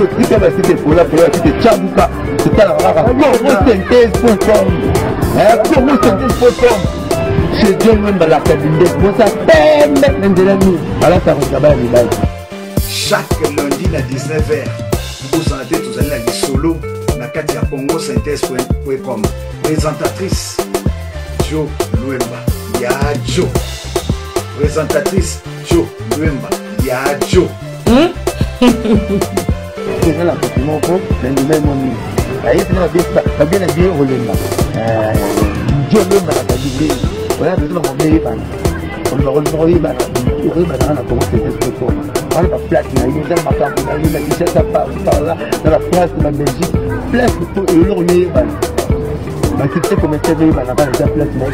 totika basite polapola basite cambuka totalaka kaka congo synthèse com. Congo synthèse com. Chez john wembalaka binde bosa pembe na nzela nini alasaka ozaba ya mibali chaque lundi na 19h ozala te tozali na lisolo na kati ya congo synthèse.com présentatrice jo lwemba ya jo. Présentatrice jo lwemba ya jo. Eza na kote moko na ndima emoni ayebina babie na bie lwembalaka binde oya oyebanaka na baplace na ye eza na na kinshasa parla belgique. Place po baculture commercial eyebanaka eza place na ye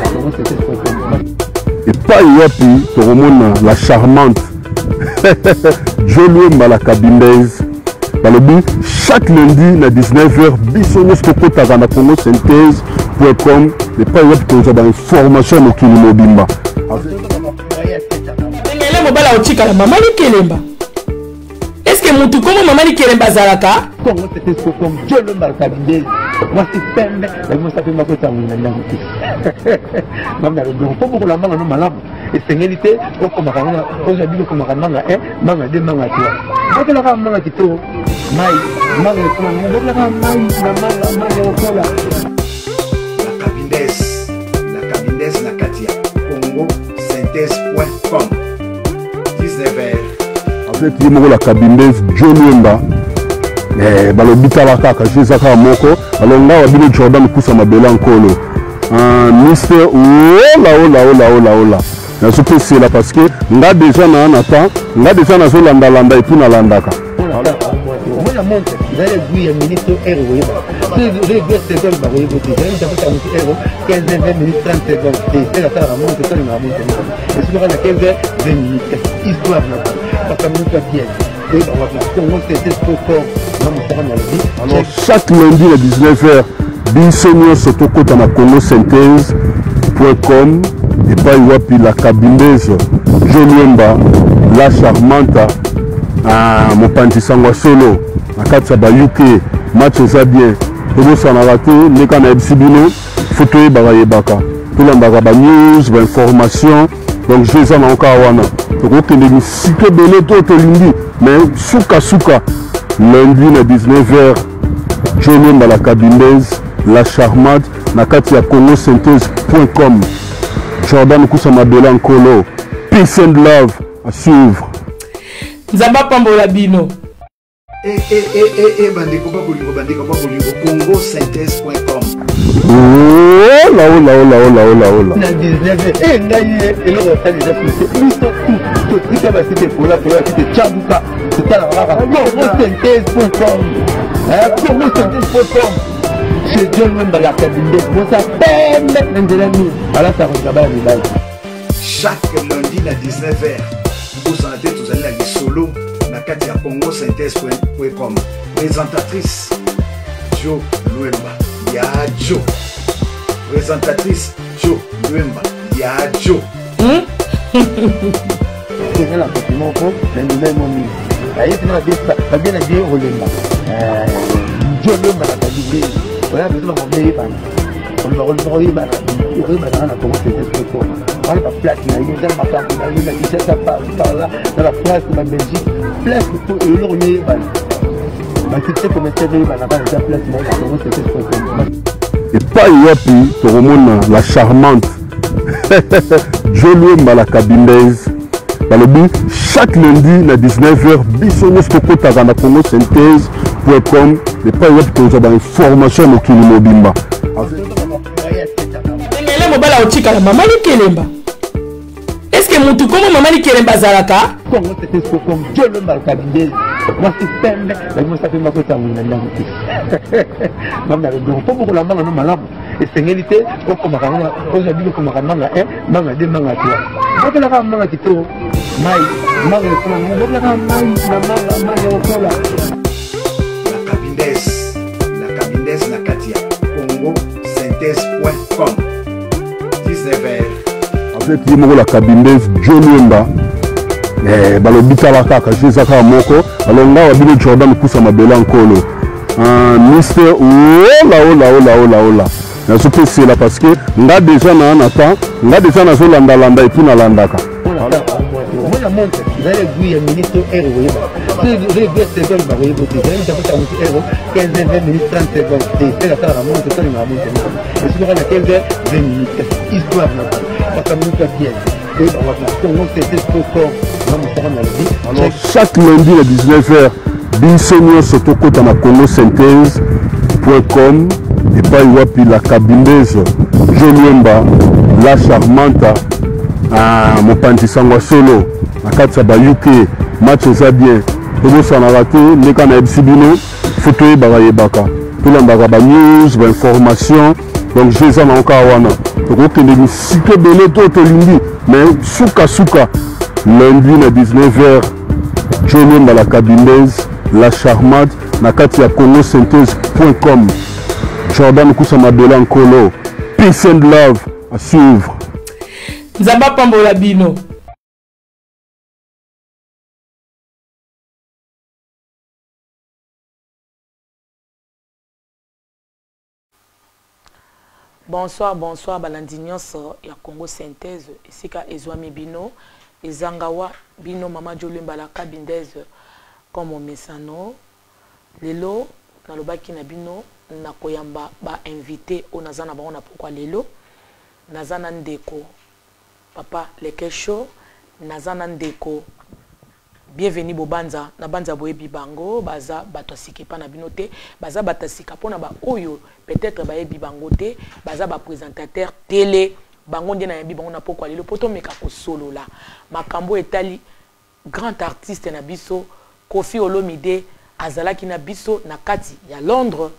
na wapi tokomona la charmante? Jolwemba la cabindaise balobi chaque lundi na 19h biso nyonso tokotaka na congo synthèse com. Epai wapi kozwa bainformation ya mokili mobimba. Ndengele mobala otikala mama likelemba eske mutu komo mama likelemba azalaka? Congo synthèse.com jolwembalaka bindeli mwasi pembe. Naimosa mpe makotangoli na ndango te mami alobongo mpo bokola manga no malamu. Esengeli te okomaka manga ozwa bino okomaka manga 1 manga 2 manga 3 okelaka manga kitoko. Mai manga ekoma okelaka mai na manga manga okola la cabindes la cabindes na kati ya congo synthèse.com 19h azeti ye moko la cabindaise jolwemba Eh, balobi tala kaka je eza kaka moko. Alongawa bino jordan kusa mabela nkolo. Ah, mister ola ola ola ola ola. Nazopesela parce que nga deja naa na temps nga deja nazolandalanda epuis nalandaka. Omona montre. Ezali egui ya minute to ere koyeba soegui seconde bakoyeba te ezali mutafuta motu ere 15 20 minutes 30 seconde te esala salaka montre esalingaka montre esukoka na 15 20 minutes. Histoire na makambo motu alors chaque lundi na 19h biso nyonso tokɔta na congo synthèse com epai wapi la cabindaise jolwemba la charmanta mopanzi sango ya solo na kati ya bayuk match eza bien. Tobosanaka te ndeka nayebisi bino fo toyebaka yebaka. Tolandaka banews bainformation donc je eza nango kaka wana. Tokokende bisika ebele to tolingi mais sukasuka lundi na 19h jolwemba la cabindaise la charmante na kati ya congo synthèse com. Jordan kusa mabela nkolo. Peace and love à suivre. Nzambe apambola bino Eh, eh, eh, bandeko babolingo bandeko babolingo congo synthese com. Oh, Olaolaolaolaolaolaengai eloko osalisa biso totika basite epolapola basite cabuka totalaka kaka congo synthese com. Congo synthese com. Chez dieu lwembalaka bindekosa pembe na nzela nini alasaka ngaba ya mibali chaque lundi na 19 heures kozala te tozali na lisolo na kati ya congo synthèse.com présentatrice jo lwemba ya jo présentatrice jo lwemba ya jo eza na kote moko na ndima emoni ayebina babie na bie kolemba jo lwembalaka binde oya biso bakomeyebana oyebana na congo synthèse.com wana baplace na ye eza na makambo na ye na kinshasa parla na bafrance na belgique place po eloko neyebana baculture commercial eyebanaka eza place na ye na congo synthèse.com epai wapi tokomona la charmante jolwemba la cabindaise balobi chaque lundi na 19h biso nyonso tokotaka na congo synthèse com epai wapi kozwa bainformation ya mokili mobimba. Ndengele mobala otikala mama likelemba ete motu komo mama likelemba azalaka kongo tete sokong jolo maluka bindeli mwasi pembe babimisa mpe makotamoli na ndango te. Ngambo na lodongo mpo bokola mbanga no malamu. Esengeli te okomaka oza bino okomaka mbanga 1 mbanga 2 eh, mbanga 3 botelaka mbanga kitoko mai mbanga ekoma botelaka mai na mbanga mai ya kokola na kabindes na kabindes na kati ya congo synthese com. 19 heures. seti ye moko la kabindes joniemba eh, balobi tala kaka si eza kaka moko. Alonga wa bino jordan pusa mabele nkolo. Ah, mister olaolaolaolaola nazopesela parce que nga déjà na na temps nga déjà nazolandalanda epui nalandaka histoire ya alors chaque lundi na 19h biso nyonso tokɔta na congo synthèse com epai wapi la kabindeuse joliemba la charmanta mopanzi sangwa solo na kati ya bauk match eza bien tobosanaka te ndeka nayebisi bino fo toyebaka yebaka tolandaka banews bainformation donc je eza nango kaka wana tokokende misika ebele to tolingi mais sukasuka lundi na 19h joliemba la kabindeuse la charmante na kati ya congo synthèse com. Jordan kusa mabela nkolo peace and love à suivre. Nzambe apambola bino bonsoir bonsoir balandi nyonso ya congo synthèse. Esika ezwami bino ezangawa bino mama jolembala kabindese comme omesano lelo nalobaki na bino na koyamba bainvité oyo naza na bango na pokwa lelo. Naza na ndeko papa lekesho naza na ndeko bienvenu bobanza. Na banza boyebi bango baza bato ya sika epa na bino te. Baza bato ya sika mpona baoyo peut-être bayebi bango te. Baza baprésentateur tele bango nde nayebi bango na pokwa lelo mpo tomeka kosolola. Makambo etali grand artiste na biso. Kofi olomide azalaki na biso na kati ya londres.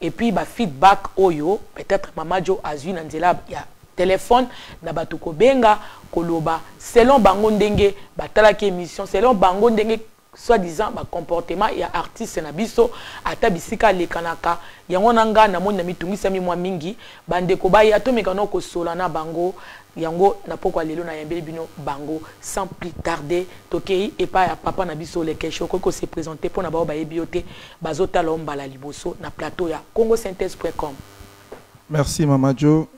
Et puis bafeedback oyo peut-être mama jo azwi na ya telefone na bato kobenga koloba. Selon bango ndenge batalaki émission selon bango ndenge soi-disant bacomportement ya artiste na biso ata bisika alekanaka yango na ngai namoni na mitungisami mwa mingi bandeko baya tomeka no kosola na bango. Yango na pokwa lelo nayambeli bino bango sans plus tarder. Tokei epai ya papa na biso lekesho okoki kose présente mpo na bao bayebi yo te bazotala liboso na plateau ya congo synthèse com. Merci Mama Joe.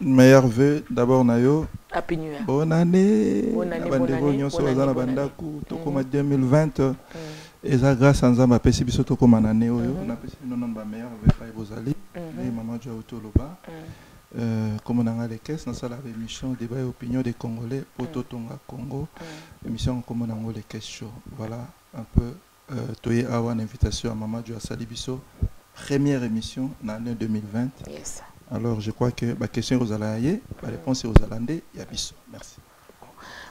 Meilleur vœu d'abord na yo. happy new year. Bonne année. Bonne année, Na bonne bandeko année, nyonso bonne baza na année, bonne bandaku tokoma 2020 eza grâce à nzambe apesi biso tokóma na année oyo napesi bino nano bameilleur vœu epai bozali. Nde mama jo auti oloba kombo na nga lekes nasalaka émission débat et opinion des congolais mpo totonga congo. Émission kombo na yango lekes show voilà un peu euh, toye awa na invitation ya mama jo asali biso première émission na année 2020 yes alors je crois que baquestion ekozala ya ye baréponse ekozala nde ya biso merci.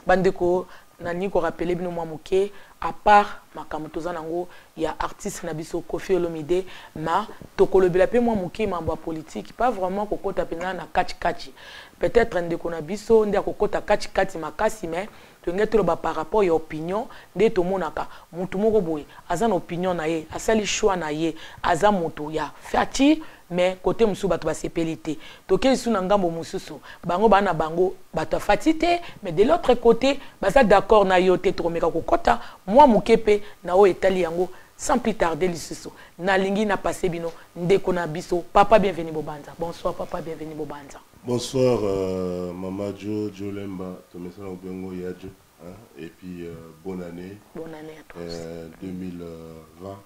Bandeko nalingi korapele bino mwa moke à part makambo toza nango ya artiste na biso kofi olomide ma tokolobela mpe mwa moke mambo ya politike pas vraiment kokɔta mpenza na katikati. Peut-être ndeko na biso nde akokɔta katikati makasi mais tolingi toloba par rapport ya opinion nde tomonaka motu moko boye aza na opinion na ye asali choix na ye aza moto ya fati mais kote mosusu bato basepeli te tokei lisu na ngambo mosusu bango baa na bango bato afati te mais de l'autre côté baza d'accord na yo te tokomeka kokɔta mwa moke mpe na oyo etali yango sans plus tarder lisusu. Nalingi napase bino ndeko na biso. Papa bienvenu bobanza. Bonsoir papa bienvenu bobanza. Bonsoir, euh, Mama Joe, Joe Lemba, Tomesa Obengo Yadjo, hein, et puis euh, bonne année. Bonne année à tous euh, 2020.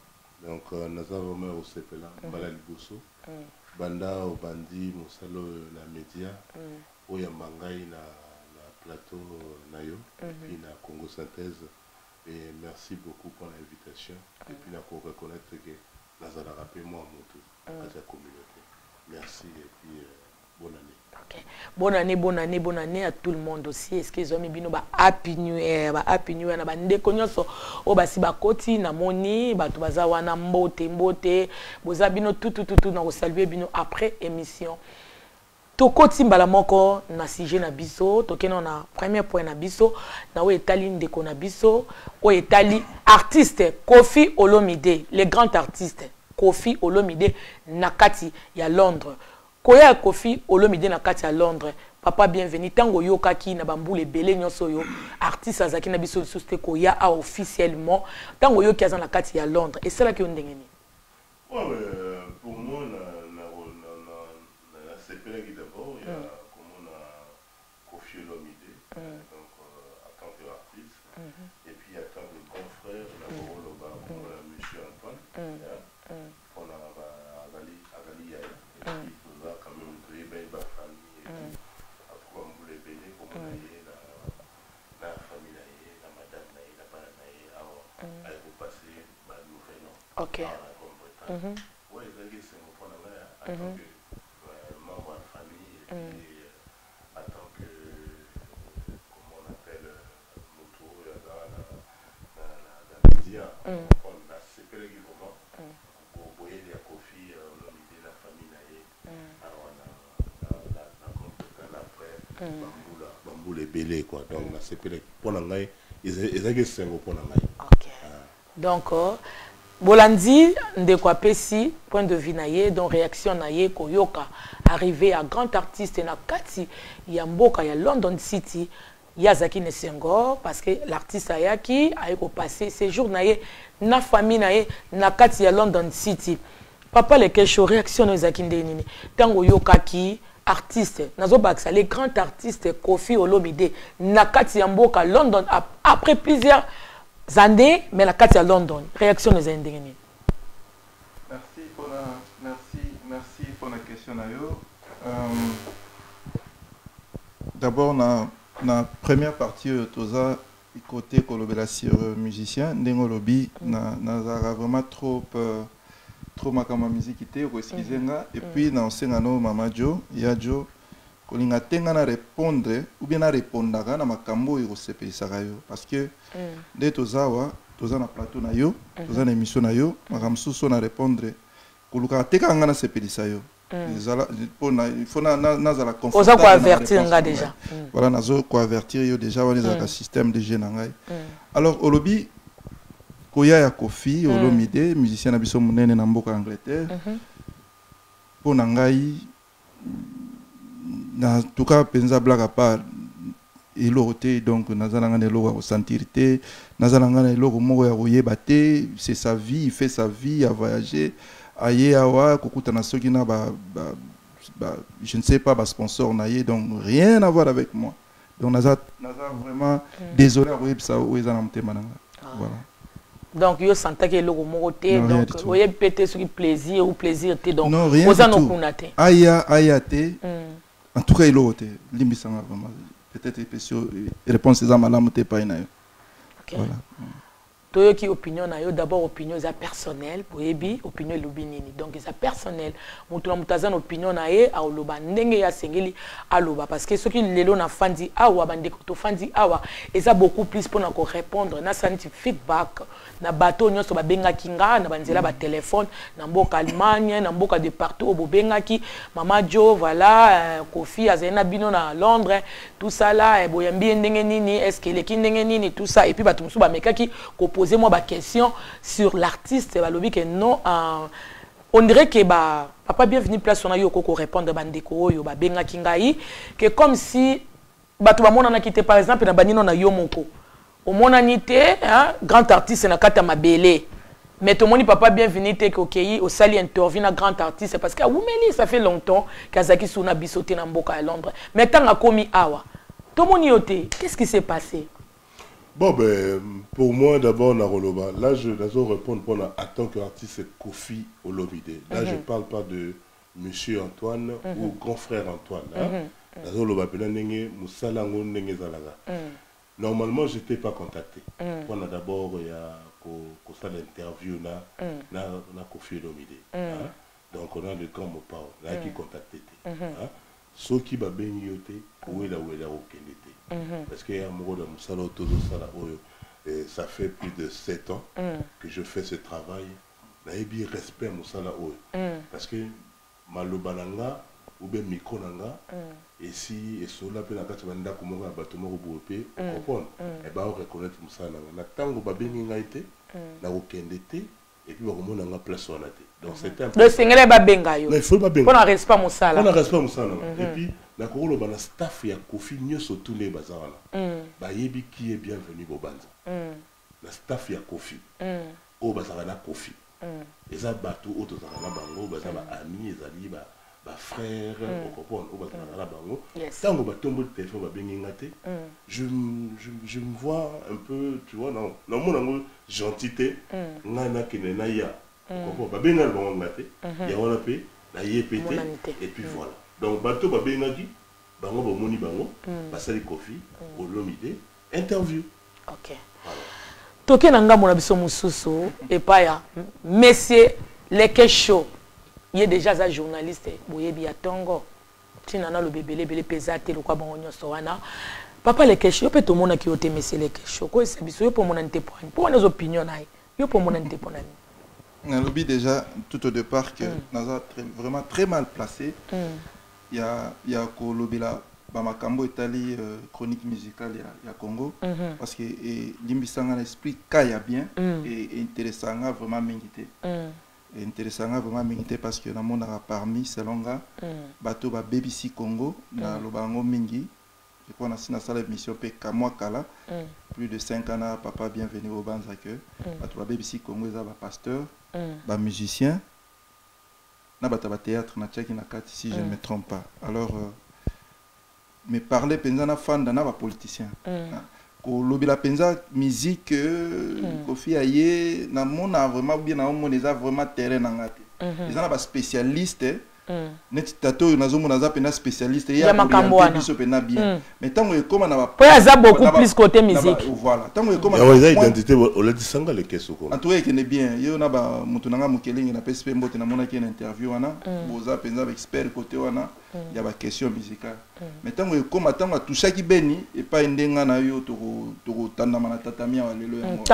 Donc, euh, Nazar Omer au Sepela, Mbala Liboso, Banda au Bandi, Moussalo na Média, Oya Mangai na, na plateau na yo, na Congo Synthèse. Et merci beaucoup pour l'invitation. Et puis, na ko reconnaître que Nazar a rappelé moi Moutou, à la communauté. Merci et puis euh, bonne année. Ok. bonne année bonne année bonne année à tout le monde aussi. Est ce que ezwami bino ba happy new year ba happy new year na bandeko nyonso. Oyo basi bakoti namoni bato baza wana mbote mbote. Boza bino tutututu na kosalue bino après émission. Tokoti mbala moko na sujet na biso tokende na premier point na biso. Na oyo etali ndeko na biso oyo etali artiste kofi olomide le grand artiste kofi olomide na kati ya londres koya ya kofi olomide na kati ya londres. Papa bienvenu. Ntango oyokaki na bambula ebele nyonso oyo artiste azalaki na biso koya a officiellement. Ntango oyoki aza na kati ya londres esalaki yo ndenge nini? Euh, pour moi, na, na, na, na, na, na sepelaki d'abord, il y a comme on a Kofi Olomide, donc euh, en tant qu'artiste, et puis en tant que grand frère, on a Boroloba, on a Monsieur Antoine, hein, on a bah, Agali, Agali Yaya, et puis tout ça, quand même, très belle ma famille, et puis après, on voulait bénir, comme on a eu la, la famille, la madame, la bana, alors, elle vous passer, bah, nouvelle, non. ok. Grande-Bretagne. Ouais, ezalaki esengo mpo na ngai en tant que membre ya famille et puis en tant que comment on appelle moto na na média on nasepelaki vraiment bo- boyeli ya kofi olomide na famille Grande-Bretagne après bambula bambula ebele quoi. Donc mpo na ngai eza- ezalaki esengo mpo na ngai ok. Donc euh, bolandi ndeko apesi point de vue na ye réaction na ye koyoka arrivé ya grand artiste na kati ya mboka ya london city ye azalaki na parce que l'artiste ayaki aye kopasse séjour na ye na famille na ye na ya london city. Papa lekesho réaction no ezalaki ndenge nini? Ntango oyokaki artiste nazobakisa les grands artistes kofi olomide na kati ya mboka london ap- après plusieurs années mais na kati ya london. Réaction ndenge nini Merci pour la, merci, merci pour la question. Euh, D'abord na na première partie oyo toza côté kolobela sur euh, musicien ndenge olobi na nazalaka vraiment trop euh, trop ya miziki te okoexcuse nga et puis na osenga no mama jo ya jo kolinga te nga na répondre ou bien na répondaka na makambo oyo ekosepelisaka yo. Parce que nde toza awa toza na plateau na yo toza na émission na yo makambo mosusu na répondre kolukaka te kaka nga nasepelisa yo. Nazala oza koavertir nga déjà. voilà nazo koavertir yo déjà wana ezalaka système de jeu na ngai. Alors olobi koya ya kofi olomide musicien na biso monene na mboka angleterre mpo na ngai na tuka mpenza blague à part eloko te donc naza na ngai na eloko ya kosentir te naza na ngai na eloko moko ya koyeba te c'est sa vie il fait sa vie a voyagé aye awa kokutana soki na ba, ba, ba, je ne sais pas basponsor na ye donc rien à voir avec moi. Donc naza, naza vraiment désolé akoyebisa oyo eza na motema na ngai voilà. Donc yo santaki eloko moko te donc tout. oyebi pe te soki plaisir ou plaisir te donc Non, rien oza du na tout. okuna te. Aya aya te. Mm. En tout cas eloko te limbisanga vraiment. Peut-être epesio réponse eza malamu te epai na yo Ok. voilà toyoki opinion na yo d'abord opinion eza personnel boyebi opinion elobi donc eza personnel. Moto na opinion na ye ndenge ye asengeli aloba. Parce que lelo awa bandeko tofandi awa eza beaucoup plus mpona korépondre. Nasala neti feedback. Na bato oyo nyonso babengaki nga na banzela batelefone na mboka allemagne na mboka de partout oyo bobengaki. Mama jo voilà euh, kofi azali na bino na londres tout ça là eh, boyambi ndenge nini est ce que eleki ndenge nini tout ça. Et puis bato mosusu bamekaki kopose mwa baquestion sur l'artiste balobi ke non euh, on dirait que ba papa bienvenu place wana yo okoki korépondre bandeko oyo babengaki ngai ke comme si bato bamonanaki te par exemple na banino na yo moko. Omonani te hein, grand artiste na kati ya mabele. Mais tomoni papa bienvenu te ke okei osali interview na grand artiste parce que awumeli ça fait longtemps ke azalaki su na mboka ya londres. Mais ntango akomi awa yo te qu'est-ce qui s'est passé? Bon, ben, pour moi, d'abord, Naroloba, là, je dois répondre pour en tant qu'artiste, c'est Kofi Olomide. Là, je ne parle pas de Monsieur Antoine ou grand frère Antoine. Hein? Ndenge zalaga. Normalement, je n'étais pas contacté. On a d'abord, il y a ça l'interview na, na Kofi Olomide. Hein? Donc, on a le camp Mopao, là, qui contacté. Où est là, où est là, parce que ya moko na mosala oyo tozosala oyo eh, ça fait plus de 7 ans que je fais ce travail. Nayebi respect mosala oyo parce que maloba na nga ube micro na nga esi esola mpe na kati ya bandako moko ya bato moko boye mpe okomprendre eba oreconnaitre mosala na nga na ntango babengi ngai te nakokende te epuis bakomona nga place wana te donc c'était un peu donc sengeli babenga yo. Non, il faut babenga. Mpo na respect on a mosala respect mosala et puis nakoloba na staff ya kofi nyonso tune baza wana bayebi ki ye bienvenu bobanza na staff ya kofi. Oyo bazalaka na kofi. Eza bato oyo tozalaka na bango baza baami ezali ba- bafrère okomprendre oyo bazalaka na bango ntango batomboli telefone te je, m- je, je me vois un peu tu vois na- namona yango gentil te ngai nakende naya okomprendre babenga na bango nga te ya wana mpe naye mpe te Monani te. et puis voilà donc bato babengaki bango bamoni bango basali kofi olomide interview ok toke na ngambo na biso mosusu epai ya monsieur leke show ye déjà aza journaliste boyebi ya ntongo ntina naloba ebelebele mpe eza te lokwa bango nyonso wana. Papa leke show yo mpe tomonaki yo te monsieur leke show koyesa biso yo mpe omonani te poani mpo wana eza opinion na ye? Yo mpe omonani te mpo na nini nalobi déjà tout au départ que naza très- vraiment très mal placé. Ya ya kolobela bamakambo etali euh, chronique musicale ya, ya congo. Parce que elimbisanga na esprit ka ya bien et interesanga vraiment mingi te. Mm, interesanga vraiment mingi te parce que namonaka parmi selon nga bato babebisi congo naloba yango mingi. Epo nasi nasala émission mpe kamwa kala. Mm, plus de 5 ans na papa bienvenu obanza que bato babebisi congo eza bapasteur mm, bamusicien na bato ya bathéâtre natiaki na kati si je ne me trompe pas. Alors euh, me parle mpenza na fanda na bapoliticien mm. Kolobela mpenza musique euh, kofi aye namona vraiment bien naomona eza vraiment terrain na nga te eza na baspécialiste Mm. Neti tata oyo nazomona aza mpena spécialiste biso mpena bien. Mm. mais ntango ekóma na po aza beaucoup na ba- plus côté musique. voilà. Ntango ekóma yango eza na point- identité oladisanga leke soko en tout cas ekende bien. Yo na bamoto na nga mokelenge napesi mpe mbote namonaki na interview wana. Boza mpenza baexpert kote wana ya baquestion musicale mais ntango ekóma ntango atushaki beni epai nde nga na yo toko- tokotandama na tatami awa lelo yango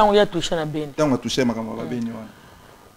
ntango atushe makambo ya babeni wana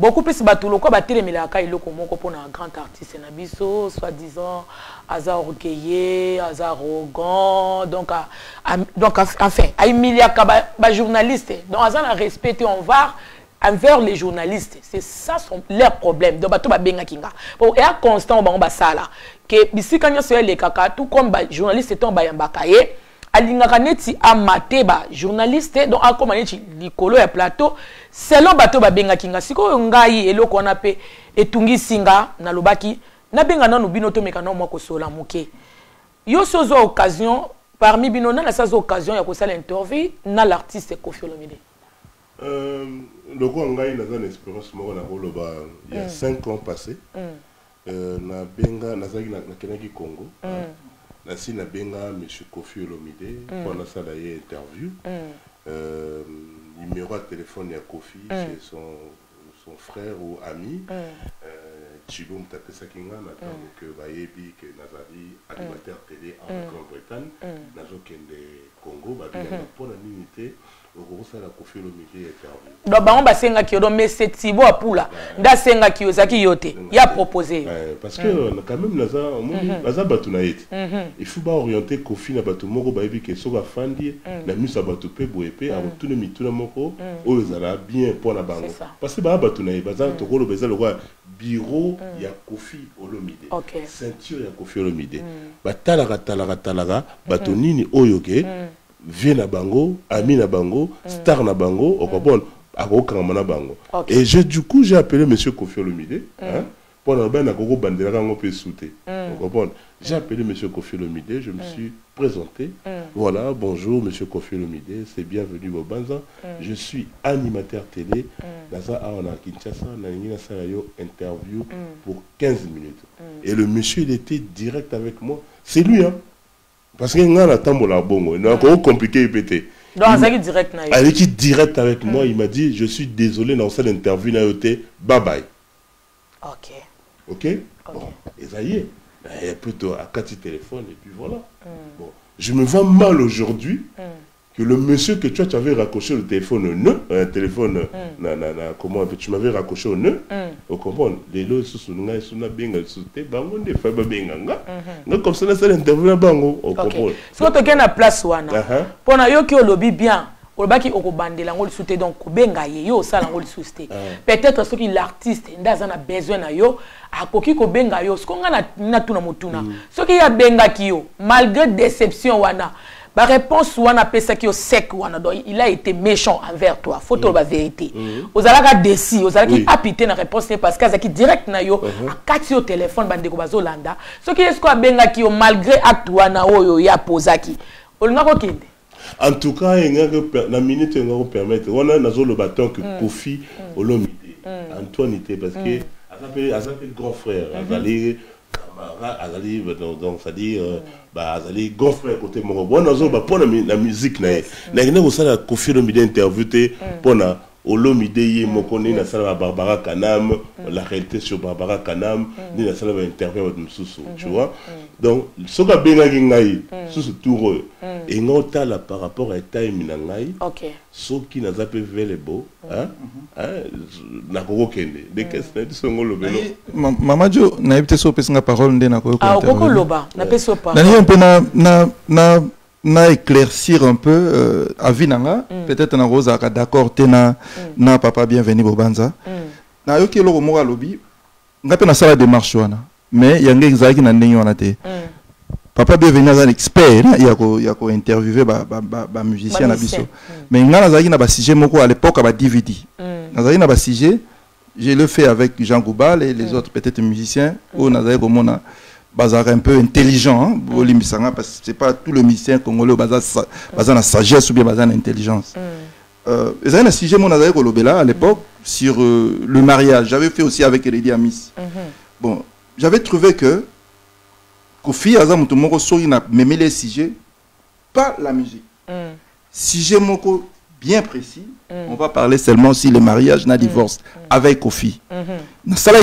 beaucoup plus bato lokwa batelemelaka eloko moko mpona grand artiste na biso soit disant aza orgueilleux aza arrogant donc, a, a, donc enfin ahumiliaka bajournaliste ba donc aza na respect te envers les journalistes. C'est ça son, leur problème. Donc bato babengaki nga. Bon eya constant bango basala. Ke bisika nyonso elekaka tout comme bajournaliste ntongo bayambaka ye alingaka neti amate bajournaliste donc akóma neti likolo ya plateau selon bato babengaki nga sikoyo ngai eloko wana mpe etungisi nga nalobaki nabenga nanu bino tomeka nao mwa kosola moke. Yo so ozwa occasion parmi bino nani asi azwa occasion ya kosala interview na l'artiste kofi olomide. Euh, lokola ngai naza na expérience moko na koloba il y a 5 ans passé euh, nabenga nazalaki na- nakendaki congo nasi nabenga monsieur kofi olomide mpo nasala ye interview. Euh, numéro ya téléphone ya kofi chez son, son frère ou ami. Euh, chilo moto apesaki nga na ntango ke bayebi ke nazali animateur télé en grande-bretagne. Nazokende congo babenganga mpona nini te interview donc bango basengaki yo donc mese tibo apula nde asengaki yo ezalaki yo te ya propose yo parce que euh, quand même naza omoni naza bato na ye te il faut baoriente kofi na bato moko bayebi ke soki afandi ye na miso ya bato mpe boye mpe akotuna mituna moko oyo ezala bien mpo na bango. Parce que baa bato na ye baza tokoloba eza lokola bureau ya kofi olomide. Ceinture ya kofi olomide. Batalaka talaka talaka bato nini oyo ke vie na bango ami na bango star na bango okobona akokangama na bango. Et je, du coup j'ai appelé monsieur kofi olomide hein, mpona lobai nakoko bandelaka yango mpe su te okobona. J'ai appelé monsieur kofi olomide je me suis présenté. Voilà bonjour monsieur kofi olomide c'est bienvenu bobanza. Je suis animateur télé naza awa na kinshasa nalingi nasala yo interview pour 15 minutes. Et le monsieur il était direct avec moi. C'est lui hein parce que nga natambola bongo. Nakoko compliqué pe te donc azalaki direct na aleki direct avec moi il m'a dit je suis désolé na osala interview na yo te bye bye. Ok. Ok? Bon eza ye Eh, plutôt akati téléphone et puis voilà. Bon je me vois mal aujourd'hui que le monsieur que toi tu avais raccroché le téléphone au nœud, un téléphone, Mm. na, na, na, comment tu m'avais raccroché au nœud, au comprendre, les lots sous nga sous na benga sous te bango de fa ba benga nga, nga comme ça ça interview na bango, au comprendre. ok. soki tokei na place wana. Aha. mpo na yoki olobi bien olobaki okobandela yango lisusu te donc kobenga ye yo osala yango lisusu te peut-être soki l'artiste nde aza na besoin na yo akoki kobenga yo. Siko nga na- natuna motuna. Soki ye abengaki yo malgré déception wana baréponse wana apesaki yo sec wana. Donc il a été méchant envers toi. Faut toloba vérité. Ozalaka desi ozalaki Oui. api te na réponse te parce que azalaki direct na yo akati yo telefone bandeko bazolanda. Soki ye siko abengaki yo malgré acte wana oyo ye apozaki olingaki okende En tout cas, il y a la minute va permettre. On a dans le bâton que Kofi Olomide, Antoine était parce que Azapé Azapé grand frère, Azali camarade, Azali donc dit bah Azali frère côté mon bon dans le pour la musique na na ngene ko sala Kofi na olomide ye moko ndenge nasala ba barbara kanam la réalité sur barbara kanam ndenge nasala ba interview bato mosusu tu vois. Donc soki abengaki ngai susu tour oyo enga otala par rapport à time na ngai soki naza mpe vele bo nakokokende nde kese nayebi songo lobelo? Mama jo nayebi te so opesinga parole nde nakoyokoloba nanini mpe na na, na, na éclaircir un peu euh, avis na nga peut-être nakozalaka d'accord te na, na papa bienvenu bobanza. Nayoki eloko moko alobi nga mpe nasala démarche wana. Mais yango ezalaki na ndenge wana te. Papa bienvenu aza na expert na ya ko- ya kointerviewe bamusicien ba, ba, musicien na biso. Bamusicien. mais nga nazalaki na basujet moko à l'époque ya badvd nazalaki na basujet je le fait avec Jean Goubal et les autres peut-être musiciens oyo nazalaki komona bazalaka un peu intelligent hein, parce que c'est pas tout le musicien congolais oyo baza sa- baza na sagesse ou bien baza na intelligence. Euh, ezalaki na sujet mo nazalaki kolobela à l'époque sur euh, le mariage. J'avais fait aussi avec Eledi Amis. Bon j'avais trouvé que kofi aza moto moko soki na memeli sujet pas la musique. Sujet moko bien précis. On va parler seulement si le mariage na divorce avec kofi.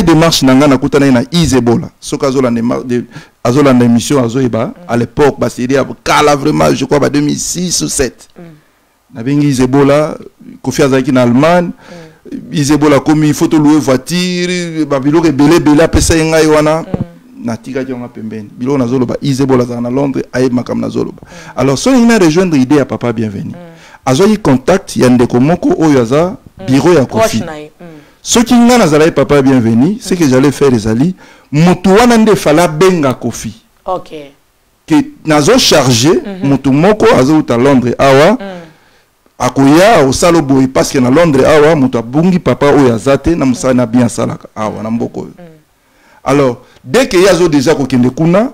Démarche na ngai nakutana ye na azolanda ema- de- azolanda émission azoyeba à l'époque kala vraiment je crois ba 2006 ou 7 nabengi isebola kofi azalaki na allemagne. Isebola komi il faut tolue voiture babiloko ebele ebele apesa ye ngai wana. Natikaki yango pembeni. Biloko nazoloba isebola azala na londres nazoloba alors soki na rejoindre idée ya papa bienvenu azwaki contact ya ndeko moko oyo aza bureau ya kofi Mm. soki nga nazalaki papa bienvenu ce que j'allais faire ezali motu wana nde efali abenga kofi. Ok. Ke nazocharge motu moko azouta londres awa akoya osala boye parce que na londres awa moto abungi papa oyo aza te na mosala na bien asalaka awa na mboka oyo. Alors dès que ye azo déjà kokende kuna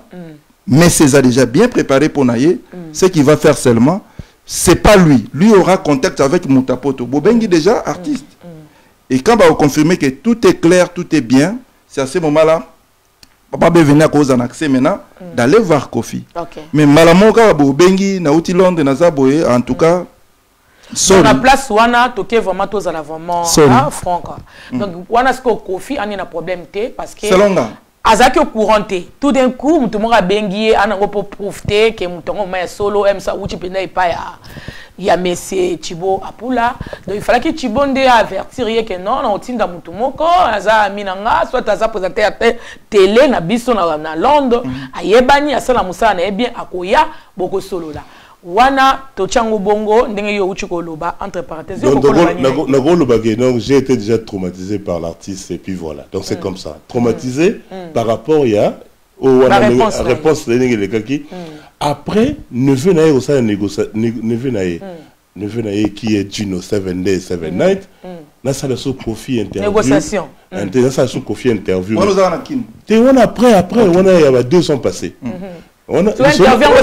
mais eza déjà bien préparé pour na ye ce qu'il va faire seulement c'est pas lui. Lui aura contact avec motapoto bobengi déjà artiste. Et quand va confirmer que tout est clair tout est bien c'est à ce moment là papa beveni akozala na accès maintenant d'aller voir kofi. Ok. Mais kaka bobengi nauti londres naza boye en tout cas sorry. na place wana toke vraiment tozala vraiment ah, franc donc wana sikoyo kofi ani na problème te? Parce que azalaki au courant te. Tout d'un coup moto moko abengi ye anango mpo prouve te ke moto yango moma ya solo emsa awuti mpenza epai ya ya monsieur chibo apula. Donc ifalaki chibo nde avertir ye ke non na otinda motu moko aza ami na nga soit aza présentateur te télé na biso na, na londres. Ayebani asala mosala na ye bien akoya bokosolola wana totyango bongo ndenge yo koloba entre parenthèse yo Donc, j'ai été déjà traumatisé par l'artiste et puis voilà. Donc c'est comme ça. Traumatisé par rapport il y a au La wana- réponse, là. réponse de Nengue Lekaki. Après neveu nae au sein négocia neveu nae neveu nae qui est Gino 7 Day 7 Night. Na ça le sous Kofi interview. Négociation. Inter- Na ça le sous Kofi interview. wana après après on a il y a deux ans passés. On a Tu vois, intervient au a-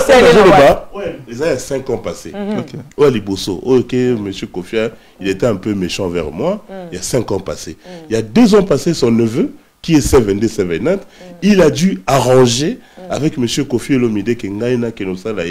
ouais. Ouais, ils avaient cinq ans passés. Ok. Ouais, Liboso, ok, monsieur Kofia, il était un peu méchant vers moi. Il y a cinq ans passés. Il y a deux ans passés, son neveu, qui est 7 7 il a dû arranger avec monsieur Kofi Olomide Kengaina Kenosala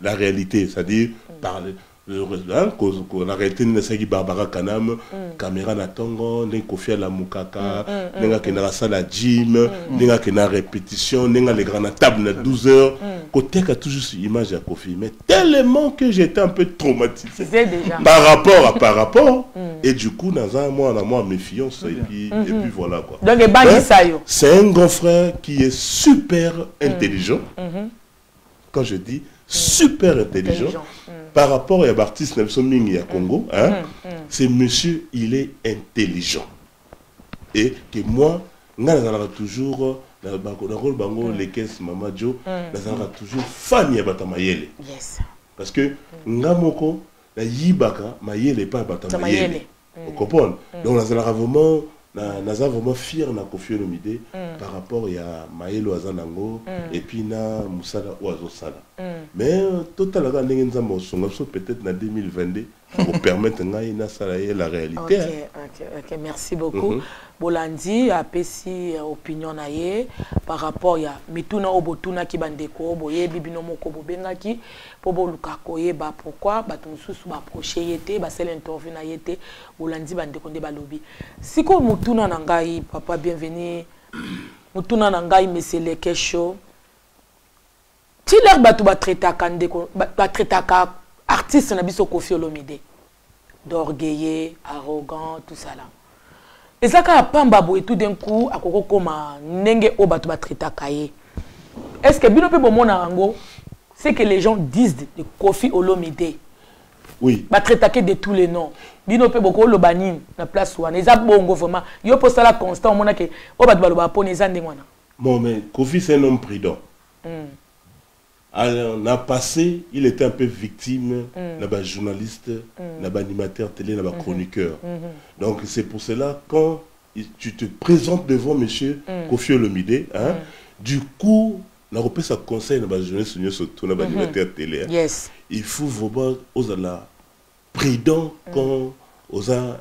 la réalité, c'est-à-dire parler. Hein, ko- ko- na réalité nini nasalaki barbara kanam caméra na ntongo ndenge kofi alamukaka ndenge akendaka asala gym ndenge akenda répétition ndenge alekaka na table na 12 heures. Koteka toujours sur image ya kofi mais tellement que j'étais un peu traumatisé par rapport à par rapport. Et du coup naza mwana mwa méfiance et puis, et puis voilà quoi. Yo c'est un grand frère qui est super intelligent. Quand je dis super intelligent, Intelligent. Par rapport à l'artiste Nelson Mingi à Congo, hein, c'est monsieur, il est intelligent. Et que moi, nazalaka toujours na rôle bango les caisses mama jo nazalaka toujours fan ya bata mayele. Yes. Parce que nga moko nayibaka mayele epai ya bata Ta mayele. ocomprendre donc nazalaka vraiment na- naza vraiment fier na kofi olomide par rapport ya mayele aza nango et puis na mosala oyo azosala mais euh, totalaka ndenge nzambe osonga biso peut-être na 2022 kopermettre ngai nasala ye la réalité hein. merci beaucoup bolandi apesi euh, opinion na ye par rapport ya mituna oyo botunaki bandeko boyebi bino moko bobengaki mpo boluka koyeba pourquoi? Bato mosusu baproche ye te basala interview na ye te bolandi bandeko nde balobi. Sikoyo motuna na ngai papa bienvenu motuna na ngai meseleke show ti lere bato batraitaka ndeko ba- batraitaka artiste na biso kofi olomide. D'orgueilleux arrogant tout ça là eza kaka pamba boye tout d'un coup akoki kokóma ndenge oyo bato batraitaka ye. Est ce que bino mpe yango c'est que les gens disent de de kofi olomide? Oui. Batraitake de tous les noms. Bino mpe bokoloba nini na place wana? Eza bongo vraiment. Yo mpo osala constant omonake oyo bato balobaka mpona eza ndenge wana? Bon mais kofi c'est un homme prudent. Mm. Alors, on a passé, il était un peu victime, mm. journaliste, mm. animateur télé, mm chroniqueur. Donc c'est pour cela quand tu te présentes devant monsieur Kofi Olomide, hein, du coup, on a repris sa conseil dans la journaliste surtout dans animateur télé. hein. yes Il faut vraiment aux la prudent quand aux euh,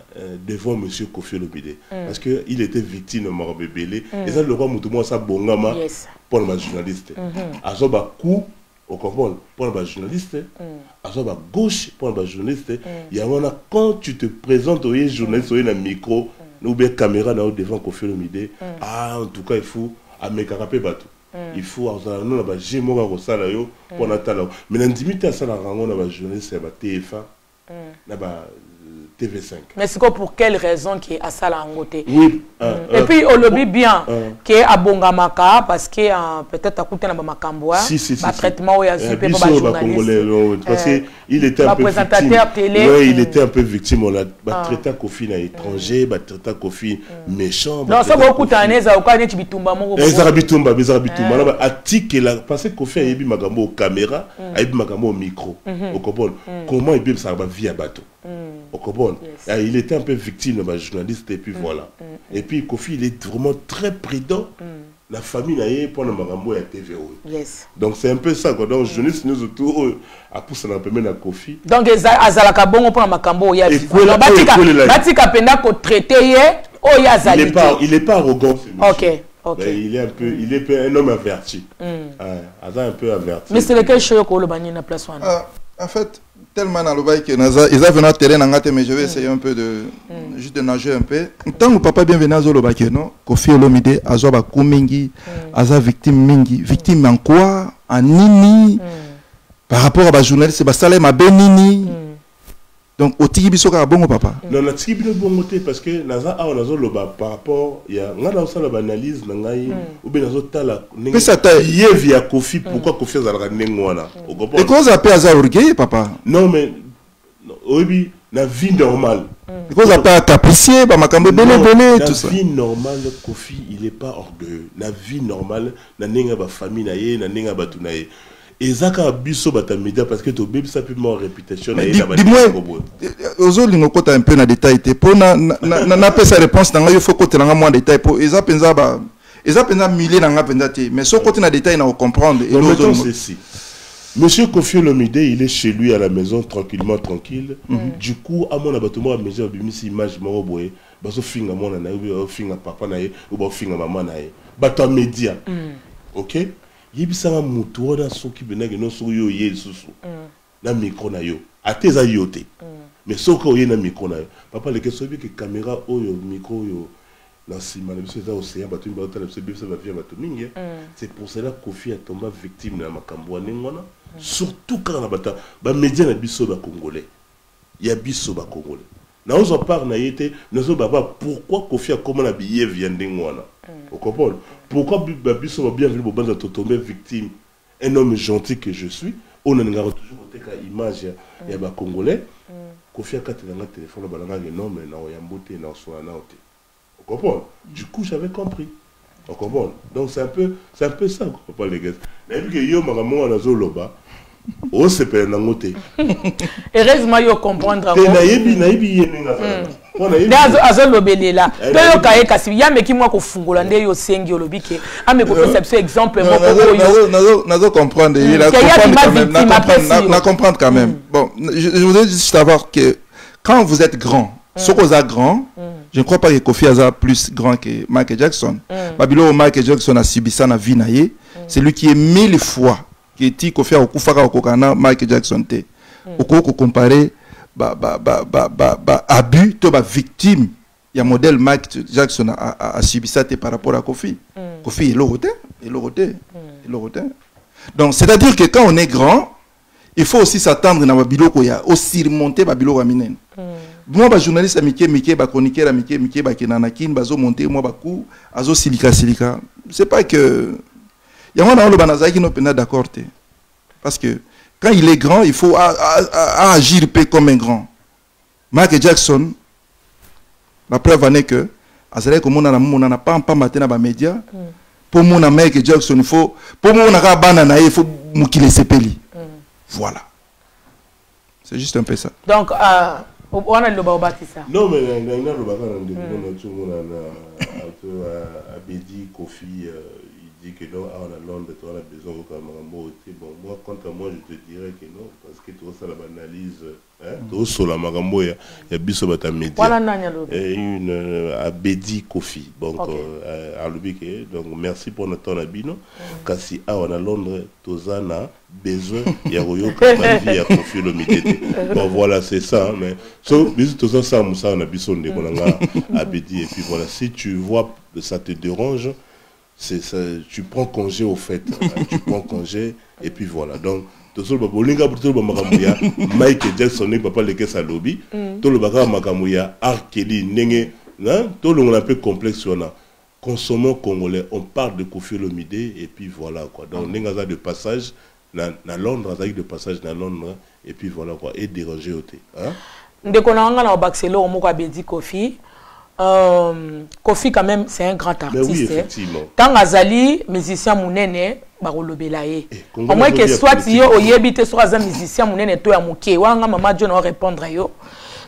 devant monsieur Kofi Olomide parce que il était victime de Marbébélé et ça le roi Moutouma ça bongama yes pour le journaliste. Azo ba coup au comprendre pour le journaliste. Azo ba gauche pour le journaliste. Il y a un quand tu te présentes au journaliste au un micro ou bien caméra là devant Kofi Olomide. Ah en tout cas il faut à me carapé bateau. Il faut azala non ba jemo ka kosala yo pour na tala. Mais na ndimité asala rango na ba journaliste ba TF1 na ba TV5. mais sikoyo pour quelle raison ke asala yango te Oui. euh, et euh, puis olobi bien euh. ke abongamaka parce que euh, peut-être akuta na bamakambo si, si, si, batraitement oyo azwi Eh, mpe mpo biso, Bacongolais, bajournaliste non, parce Euh, qu'il était un peu victime. télé, Ouais, il mm. était un peu victime. On l'a traité Kofi na étranger, traité Kofi méchant. donc so bokutana na ezala neti bitumba moko ezaka bitumba ezaka bitumba. Na atikela parce que kofi ayebi makambo o caméra ayebi makambo au micro. Okomprendre comment ebebisaka bavie ya bato okomprendre Ah, il était un peu victime de bajournaliste et puis voilà. Et puis kofi il est vraiment très prudent. La famille na ye mpona makambo ya tv oyo yes. Donc c'est un peu ça quoi. Donc journaliste nyonso tu oyo apusana pembeni na kofi. Donc azalaka bongo mpona makambo ya batika- batika mpenza kotraite ye oyo il est pas il est pas arrogant ok ok. Mais il est un peu il est un homme averti. Ah, aza un peu averti. Mais c'est lequel show yo koloba nini na place wana? Ah, en fait, tellement dans le bail que naza, ils avaient notre terrain en mais je vais essayer un peu de, juste de nager un peu. Tant que papa bienvenu à Zolo Baké, non, Kofi Olomide, Azoba Kumingi, Aza victime Mingi, victime en quoi, en nini, par rapport à la journaliste, bah salé ma benini. Donc, au tiki bisoka bon papa. non natiki bino bongo te parce que naza awa nazoloba par rapport ya ngai nazosala baanalyse na ngai obe nazotala yevi ya kofi pourquoi kofi azalaka ndenge wana? Et okomprendre cause après Aza orgueil, papa. non mais non, oyebi na vie normale. Bah makambe belé Non, belé, na tout ça. vie normale kofi il est pas orgueilleux. Na vie normale na ndenge ya bafamille na ye na ndenge ya bato na ye eza kaka biso bato ya média parce que tobebisa mpe mwa réputation na Mais ye di- na dis-moi, bandeko boye ozolinga okota un peu na détail te mpo na- na- na- na- napesa réponse na ngai yo fo okotela nga mwa détail mpo eza mpenza ba eza mpenza milie na nga mpenza te mais so okoti na détail na ocomprendre Non, mettons ceci. Monsieur Kofi Olomide, il est chez lui à la maison, tranquillement, tranquille. Du coup, à mon abattement, à maison, il y a image, moro boye, baso finga mona na ye, ou finga papa na ye, ou finga maman na ye. Bato média. OK? Yebisanga mutu wana soki benaki no soki yo ye na micro na yo. Ate eza yo te. Mais soki oye na micro na yo. Papa leke soki ke caméra oyo micro oyo na nsima na biso eza océan bato mingi baotala biso biso bavia bato mingi eh. c'est pour cela kofi atomba victime na makambo wana ndenge wana. Surtout kaka na bato bamédia na biso bacongolais ya biso bacongolais naozwa part na ye te nazobaba pourquoi kofi akóma na biyeve ya ndenge wana? Ocomprendre pourquoi bi- ba- biso babienvenu bobanza totombe victime un homme gentil que je suis oyo nalingaka toujours koteka image ya, ya bacongolais kofi akatelanga telefone balangaki non mais naoyambo te naoswana nao te ocomprendre du coup j'avais compris. Ocomprendre donc c'est un peu c'est un peu ça papa les gars nayebi ke yo makambo wana nazoloba osepela nango te heureusement yo comprendre te nayebi nayebi ye ndenge azalaka nde ye kasi yameki mwa kofungola nde yo osengi olobi ke ameki opesa biso exemple moko oyo nazo comprendre Mm. na comprendre, quand même. Bon, je, voudrais juste savoir que quand vous êtes grand, qu'on a grand, je ne crois pas que Kofi Aza plus grand que Michael Jackson. Babilo Michael Jackson a subi ça na vie na ye. C'est lui qui est mille fois qui est Kofi Okufaka Okokana Michael Jackson te. Okoko comparer ba ba ba ba ba ba abus to ba victime il y a modèle Michael Jackson a, a, a subi ça par rapport à Kofi. Kofi est l'oroté, est l'oroté, l'oroté. Donc, c'est-à-dire que quand on est grand, il faut aussi s'attendre na babiloko ya aussi remonter babiloko minene. Moi ba journaliste ya mike mike ba chroniqueur ya mike mike ba kenana kin bazo monter moi ba coup azo silika silika. C'est pas que yango na oloba nazaki no pena d'accord. Parce que quand il est grand, il faut a- a- a- agir peu comme un grand. Michael Jackson la preuve en est que azalaki komona na mona na pampamba te na bamédia mpo mona Michael Jackson il faut mpo mona kaka bana na ye il faut mokili esepeli voilà c'est juste un peu ça donc ah, wana liloba obatisa non mais ngai nalobaka na ndeko wana ntiomona na ato abedi kofi euh, il que non toza na besoin kokaa makambo oyo te bon moi contre moi je te dirais que non parce que tozosala baanalyse tozosola makambo oyo ya- ya biso bato ya média wana nani alobi? Et une euh, Abedi Kofi. Donc, Ok. euh, à Lubike. Donc, merci pour notre temps à Bino. Kasi awa na Londres, tozana besoin vie Kofi le mitete. Bon, voilà, c'est ça. hein, mais, so, biso toza ça, moussa na biso ndeko na nga Abedi. Et puis voilà, si tu vois, ça te dérange, c'est ça, tu prends congé au fait. hein, tu prends congé, et puis voilà. Donc, tosoloba bolinga toloba makambo ya michael jackson ndenge papa lekesa alobi tolobaka makambo ya arkeli ndenge na tolongola mpe complexe wana consommons congolais on parle de kofi olomide et puis voilà quoi donc ndenge aza de passage na, na londres azalaki de passage na londres et puis voilà quoi et déranger yo te hein? ndeko na nga na obakisa eloko moko abedi kofi euh, kofi quand même c'est un grand mais oui artiste hein. effectivement. Ntango azali musicien monene bakolobela ye Eh, Congo omoi ke nazolia soit yo oyebi te soki aza musicien monene to ya moke wanga mama jo na orépondre yo.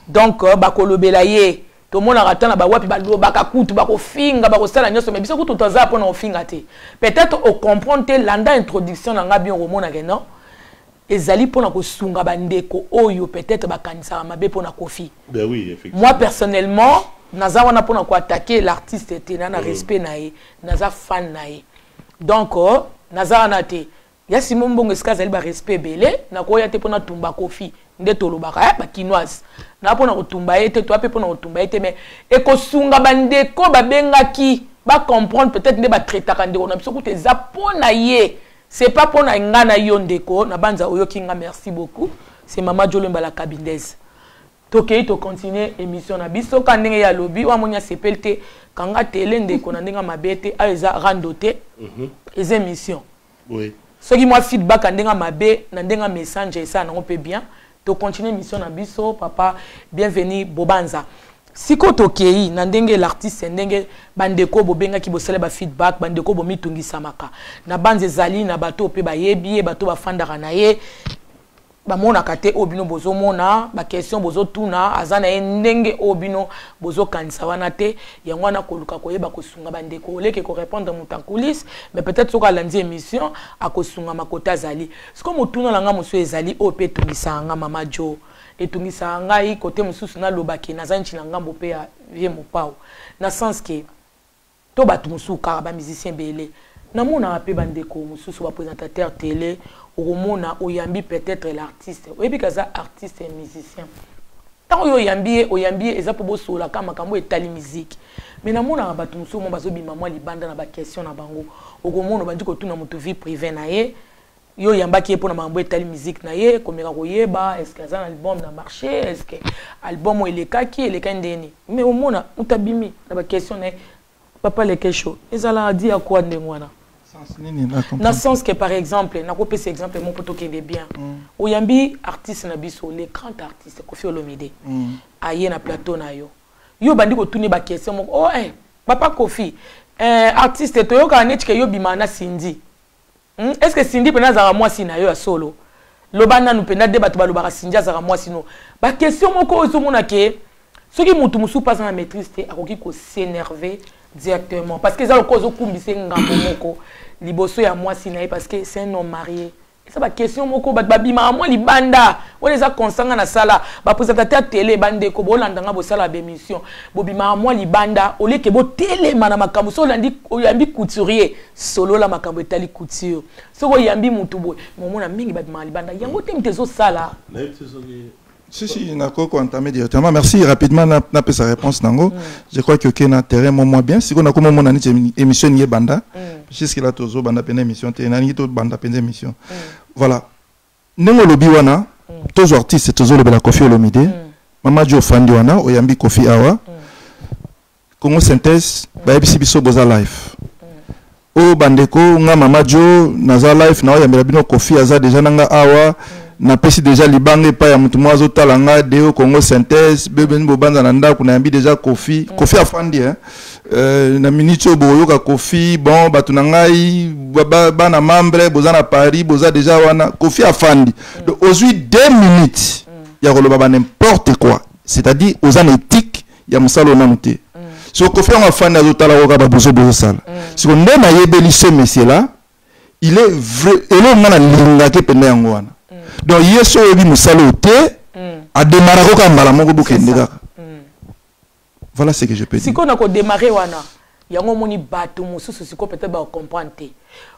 Donc euh, bakolobela ye tomonaka ata na bawapi balobaka kutu bakofinga bakosala nyonso mais biso kutu toza mpona kofinga te. Peut-être ocomprendre te landa introduction na nga bien okomonake non? Ezali mpona kosunga bandeko oyo peut-être bakanisaka mabe mpona kofi. Ben oui effectivement. Moi personnellement naza wana mpona koattaquer l'artiste te na na respect na ye naza fan na ye. Donc euh, naza wana te ya simo mbongo esika azali barespect ebele nakoya te mpona tumba kofi nde tolobaka eh, bakinoise na mpona kotumba ye te toya mpe mpona kotumba ye te mais ekosunga bandeko babengaki bacomprendre peut-être nde batraitaka ndeko na biso kutu eza mpona ye. C'est pas mpona nga na yo ndeko na banza oyoki nga merci beaucoup. C'est mama jolomba la cabindaise tokei tocontinue émission na biso. Ka ndenge ya lobi wamoni asepeli te kanga tele ndeko na ndenge ya mabe te ayo eza rando te. Eza émission. Soki mwa feedback ya ndenge ya mabe na ndenge ya message esala nango mpe bien tocontinue émission na biso papa. Bienvenu bobanza. Sikoyo tokei na ndenge l'artiste ndenge bandeko bobengaki bosala bafeedback bandeko bomitungisamaka. Na banza ezali na bato mpe bayebi ye bato bafandaka na ye bamonaka te oyo bino bozomona baquestion bozotuna aza na ye ndenge oyo bino bozokanisa wana te. Yango wana koluka koyeba kosunga bandeko. Oleke korépondre moto en coulisse mais peut-être soki alandi émission akosunga makota azali. Sikoyo motuna na nga mosusu ezali oyo mpe etungisaka nga mama jo. Etungisaka ngai kote mosusu nalobaki naza nti na ngambo mpe ya vie mopao. Na sens ke to bato mosusu kaka bamusicien ebele namonaka mpe bandeko mosusu baprésentateur télé okomona oyambi peut-être l'artiste. Oyebi kaza artiste et musicien. Ntango oyo oyambi ye oyambi ye eza mpo bosolaka makambo etali miziki me namonaka bato mosusu mo na baquestion na bango. Okomona obandi moto vie privé na ye. Yo oyambaki etali na ye komeka koyeba estce na album na marché estce album elekaki ndeni. Me omona moto abimi na baquestion na ye. Papa leke show ezalaka di ya kwa ndenge na sens que par exemple nakopesa exemple moko tokende bien. Oyambi artiste na biso le grand artiste kofi olomide. Mm. aye na plateau na yo. Yo obandi kotuni baquestion moko oh, eh, papa kofi eh, artiste toyokaka neti ke yo bimaka na sindi hmm? est ce que sindi mpena azalaka mwasi na yo ya solo? Loba nanu mpena de bato balobaka sindi azalaka mwasi no. Baquestion moko oyo ezomona ke soki motu mosusu mpe aza na maîtrise te akoki kosenerve directement. Parce que eza lokola ozokumbisa ngambo moko liboso ya mwasi na ye parce que c'est un homme marié. Eza baquestion moko bato babimaka mwa libanda. Oyo eza consanga na sala. Baprésentateur tele bandeko bolandanga bosala bémission bobimaka mwa libanda. Oleke botelema na makambo so oyambi couturier. Solola makambo etali couture. Soki oyambi motu boye. Momona mingi babimaka libanda. Yango te moto ezosala te Si, si, nako entamé directement. Merci. Rapidement, n'a pas sa réponse, Nango. Je crois que Ken a terrain, moi, bien. Si on a comme mon année émission ni banda, jusqu'à la tozo banda pene émission, t'es nani to banda pene émission. Voilà. Nengo lobi wana, tozo artiste, tozo le bela kofi olomide. Mama jo fandi wana, oyambi kofi awa. Congo synthèse, ba ebisi biso boza live. O bandeko nga mama jo naza live na oyambela bino kofi aza deja na nga awa. Napesi deja libanga epai ya motu moko azotala nga deo congo synthèse bebeni bobanza na ndako nayambi deja kofi. Kofi afandi eh? euh, na miniti oyo boyoka kofi bon bato na ngai ba- ba- bana membre boza na paris boza deja wana. Kofi afandi donc ozwi deux minutes ya koloba ba n'importe quoi. C'est-à-dire oza na éthique ya mosala oyo te so kofi yango afandi azotala koka babozo bozosala siko nde nayebeli ce monsieur là il est vrai eloko nga nalingaki mpenda yango wana. Donc ye so oyebi mosala oyo te ademarako kaka mbala moko bokende kaka. Voilà ce que je peux dire. Sikoyo na kodemare wana yango omoni bato mosusu sikoyo peut-être bakomprendre te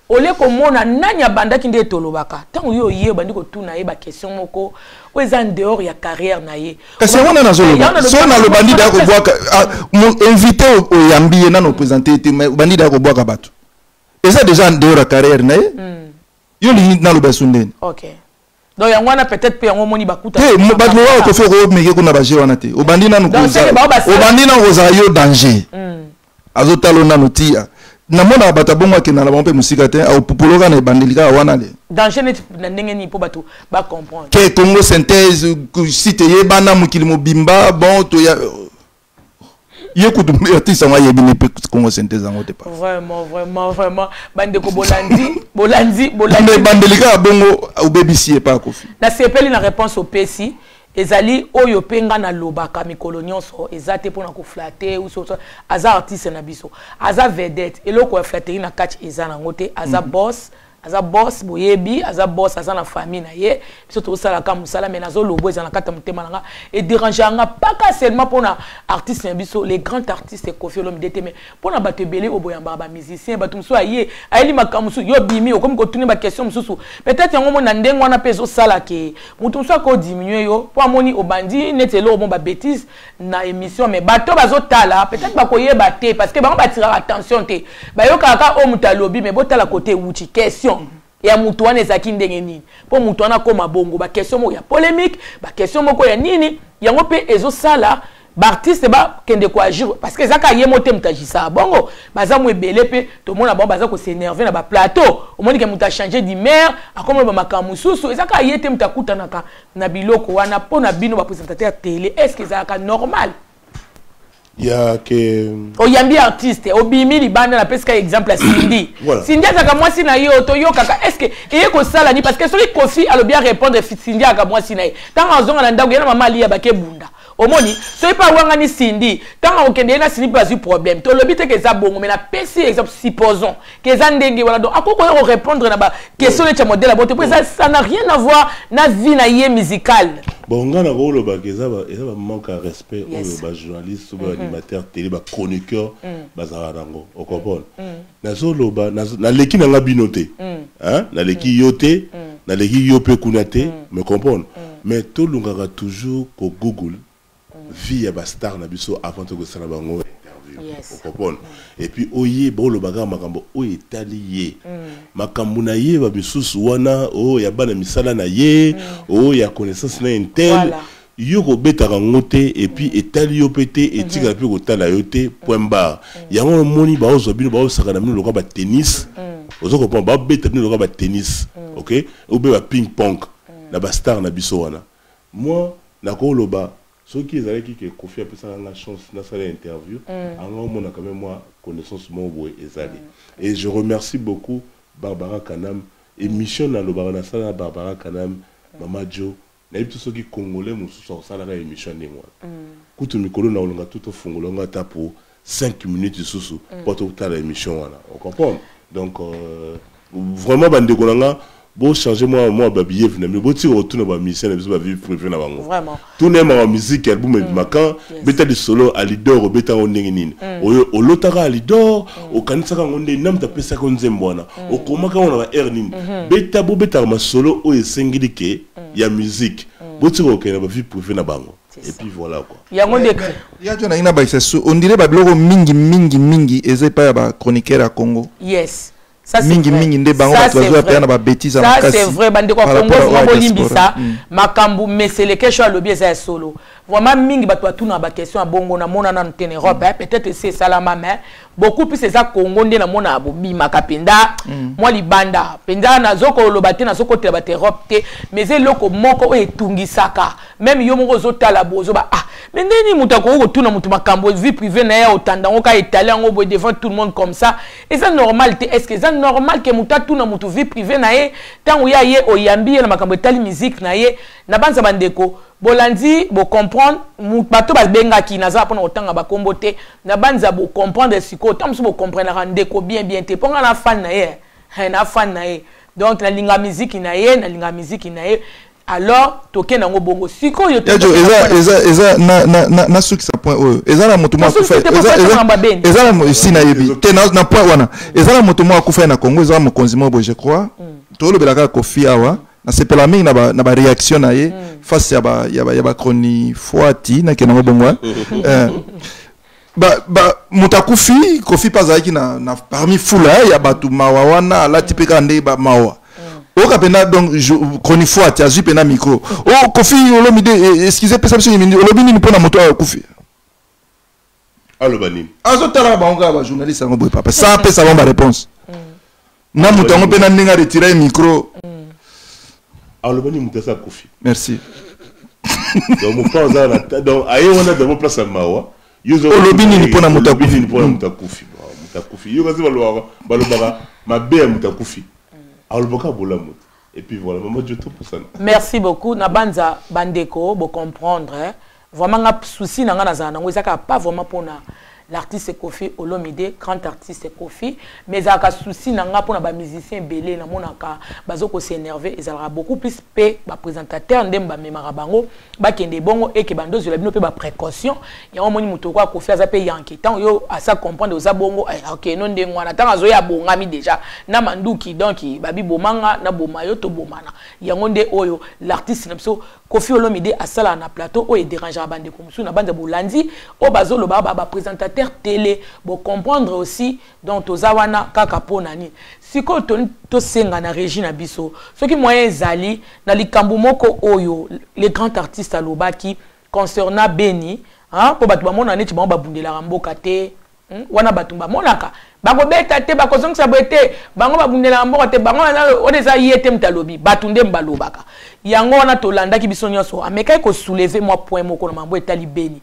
olie komona nani abandaki nde tolobaka? Ntango yo oye obandi kotuna ye baquestion moko oyo eza dehors ya carrière na ye. Kasi yango nde nazoloba so naloba ndi daya kobwaka ah, invité oyambi ye nano opresente ye te mais obandi daya kobwaka bato. Eza déjà en dehors ya carrière na ye? Yo lingi naloba esu ndeni. Donc yango wana peut-être mpe yango omoni bakuta te bato oyo kofi okomeke kuna baje wana te. Obandi nanu obandi nanu kozala yo danger. Azotala o nanu tia namonaka bato abongo akenda na bango mpe mosika te aopupoloka na ebandeli kaka wana le. Danger neti na ndenge nini mpo bato bacomprendre ke congo synthèse site yebana mokili mobimba bon toya ye kutu artiste yango ayebi ne mpe congo synthèse yango te pa. Vraiment vraiment vraiment. Bandeko bolandi bolandi bolandi. Ebandeli kaka bongo obebisi ye pa akofi nasepeli na réponse opesi ezali oyo mpe nga nalobaka mikolo nyonso eza te mpona koflate aza artiste na biso. Aza vedette eloko ya flatterie na kati eza nango te. Aza boss aza boss boyebi aza boss aza na famille na ye. Biso tozosalaka mosala me nazolobo na kati ya motema na nga. Edérange yanga seulement mpona artiste na les grands artistes kofi olomide te me mpona bato ebele oyo boyambaka bamusicien bato mosusu aye ayeli makambo mosusu yo bimi okomi kotuni baquestion mosusu. Peut-être yango mona ndenge wana mpe ezosala ke. Motu mosusu akodiminue yo mpo amoni obandi neti eloko mo na émission mais bato bazotala. Peut-être bakoyeba te parce que bango batiraka attention te. Bayokaka kaka oyo moto alobi mais botala kote ewuti question ya motu wana ezalaki ndenge nini? Mpo motu wana akóma bongo baquestion moko ya polémique baquestion moko ya nini? Yango mpe ezosala baartiste bakende koagir parce que eza kaka ye mo te moto agisaka bongo. Baza mo ebele mpe tomona bango baza kosenerve na baplateau omoni ke moto achange d'humeur akomona bamakambo mosusu. Eza kaka ye te moto akutanaka na biloko wana mpo na bino baprésentateur télé. Est ce que ezalaka normal? Ya ke oyambi artiste obimi libanda napesi ka exemple ya sindi Voilà. sindi azalaka mwasi na ye toyokaka est ce que eye kosala ni? Parce que soki kofi alobi arépondre sindi azalaka mwasi na ye. Ntango azonga na ndako ye na mama aliya bake bunda omoni soki mpe awangani sindi ntango akokende ye na sindi mpe azwi problème. Tolobi te ke eza bongo mais napesi exemple supposons ke eza ndenge wana donc akokoya korépondre na baquestion neti ya modèle ya bote mpo eza ça n'a rien à voir na vie na ye musicale bon nga na kolobaka eza ba- eza bamanque ya respect oyo bajournaliste oyo baanimateur télé bachroniqueur bazalaka nango okomprendre nazoloba nazo- naleki na nga bino te Hein? naleki yo te naleki yo mpe kuna te me comprendre. Mais tolungaka toujours ko google vie ya bastar na biso avant tokosala bango okopona. Et puis oyeba olobaka makambo oyo etali ye. Makambo na ye bamisusu wana oyo ya bana misala na ye oyo ya connaissance na intel yo kobetaka yango te et puis etali yo mpe te etikala mpe kotala yo te point barre. Yango omoni baozwa bino baosaka bino lokola batennis oza comprendre babeta bino lokola batennis ok? Obe baping pong na bastar na biso wana. Moi nakoloba soki ezalaki ke kofi apesaka nga chance nasala interview anga omona quand même moi connaissance moko boye ezali. Et je remercie beaucoup barbara kanam. Émission nalobaka nasala na barbara kanam mama jo nayebi te soki congolais mosusu akosalaka émission ndenge wana kutu mikolo na olonga tu tofungola ngo ata pour 5 minutes lisusu mpo totala émission wana. Ocomprendre donc euh, vraiment bandeko na nga bochange mwa mwa babillet na bino botika kotuna bamisien na biso bavive privé na bango Vraiment. tunayemaka bamiziki album ebimaka beta lisolo alidor obetaka yango ndenge nini oyo olotaka alidor okanisaka yango ndenge namutu apesaka nzembo wana okomaka yango na baheure nini beta bobetaka masolo oyo esengeli ke ya musique botika kokende na bavie privé na bango et puis voilà quoi yango nde ya jo na ina baisa su ondire babiloko mingi mingi mingi eza epai ya bachroniqueur ya congo yes Ça, c'est mingi vrai. mingi nde bango Ça, bato babétise makasi c'est vrai. Bandeko ya vraimen à bolimbisa makambo meseleke sho alobi eza ya solo vraiment mingi bato batuna baquestion ya bongo namona nanu te na europe hein. peut-être esi esalama mais beaucoup plus eza congo nde namona bobimaka mpenza. Mwa libanda. Mpenza nazokoloba te nazokotela bato europe te. Mais eza eloko moko oyo etungisaka. Même yo moko ozotala bo ozoba ah mais ndeni moto akoki kotuna moto makambo vie privé na ye otanda yango ka etale yango boye devant tout le monde comme ça. Eza normal te est ce que eza normal ke moto atuna moto vie privé na ye? Ntango ya ye oyambi ye na makambo etali musique na ye na banza bandeko bolandi bocomprendre bato babengaki naza mpona kotanga bakombo te. Na banza bocomprendre sikoyo ntango mosusu bocomprendraka ndeko bien bien te. Mpo nga na fan na ye na fan na ye. Donc nalinga miziki na ye nalinga miziki na ye. Alors tokende yango bongo. Sikoyo eza eza eza na- na- na- nasukisa point oyo. Eza na moto moko akufa Nasukisa te eza- mpo eza- na babeni. eza na mo- si nayebi te na na point wana. Eza na moto moko akufa ye na congo eza mokonzi moko boye je crois. Tolobelaka kofi awa nasepela mingi na ba- na baréaction na ye. Face ya ba- ya ba- ya bachroni foati nakende yango bongo eh. Eh, ba- ba- moto akufi kofi mpe azalaki na, na parmi fula eh, ya bato mawa wana alati mpe kaka nde bamawa oyoka mpena donc chroni foati azwi mpena micro. O kofi olobi de excuse pesa biso yimindi olobi nini mpona moto oyo akufi? Aloba nini? Azotalaka bango kaka bajournaliste yango boye papa. Sans apesa bango baréponse na moto yango mpena ndenge aretira ye micro. Aloba akufi merci. Donc oza na donc aye wana dango place ya mawa. Yo ozo- Olobi nini mpona moto Olobi akufi? nini mpona Mm. moto akufi Bon, moto akufi yo kasi balobaka balobaka mabe ya moto akufi alobaka abola moto et puis voilà mama jo topusana merci beaucoup. Na banza bandeko bocomprendre hein. vraiment nga souci na nga nazala nango ezalaka pas vraiment mpona l'artiste kofi olomide grand artiste kofi mais ezalaka souci na nga mpona bamusicien ebele namonaka bazokosenerve ezalaka beaucoup plus mpe baprésentateur ndenge bamemaka bango. Bakende bongo eke bandozela bino mpe baprécaution yango omoni moto okoya kofi aza mpe yanke ntango yo asa comprendre oza bongo eh, ok no ndenge wana ntango azoya abongami déjà. Na manduki donc babi bomanga na boma yo tobomana yango nde oyo l'artiste na biso kofi olomide asalaka na plateau oyo edérangaka bandeko mosusu na banza bolandi oyo bazoloba ba télé. Bocomprendre aussi donc toza wana kaka mpo na nini sikoyo toni tosenga na régie biso. Soki moyen ezali na likambo moko oyo le grand artiste alobaki concernant beni hein, mpo bato bamona neti bango babundelaka mboka te Hmm? wana bato bamonaka. Bakobeta te bakozongisa boye te bango babundelaka mboka te bango wana- eza ye te moto alobi. Bato yango wana tolandaki biso nyonso. Amekaki kosouleve mwa point moko na mambo etali beni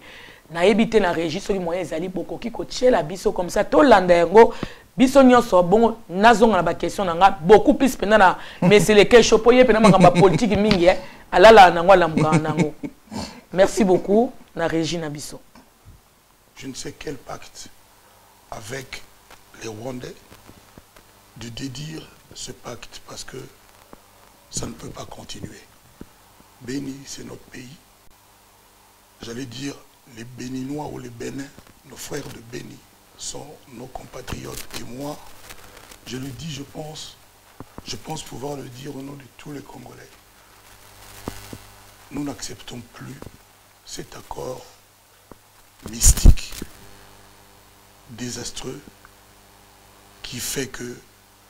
nayebi te na régie soki moyen ezali bokoki kotiela biso comme ça tolanda yango biso nyonso bongo nazonga na baquestion na nga beaucoup plus mpena na meseleke sho mpo ye mpena makambo ya politike mingi eh, alalaka nango alambukaka nango merci beaucoup na régie na biso je ne sais quel pacte avec les Rwandais de dédire ce pacte parce que ça ne peut pas continuer. Béni, c'est notre pays. J'allais dire, les Béninois ou les Bénins, nos frères de Béni, sont nos compatriotes. Et moi, je le dis, je pense, je pense pouvoir le dire au nom de tous les Congolais. Nous n'acceptons plus cet accord mystique, désastreux, qui fait que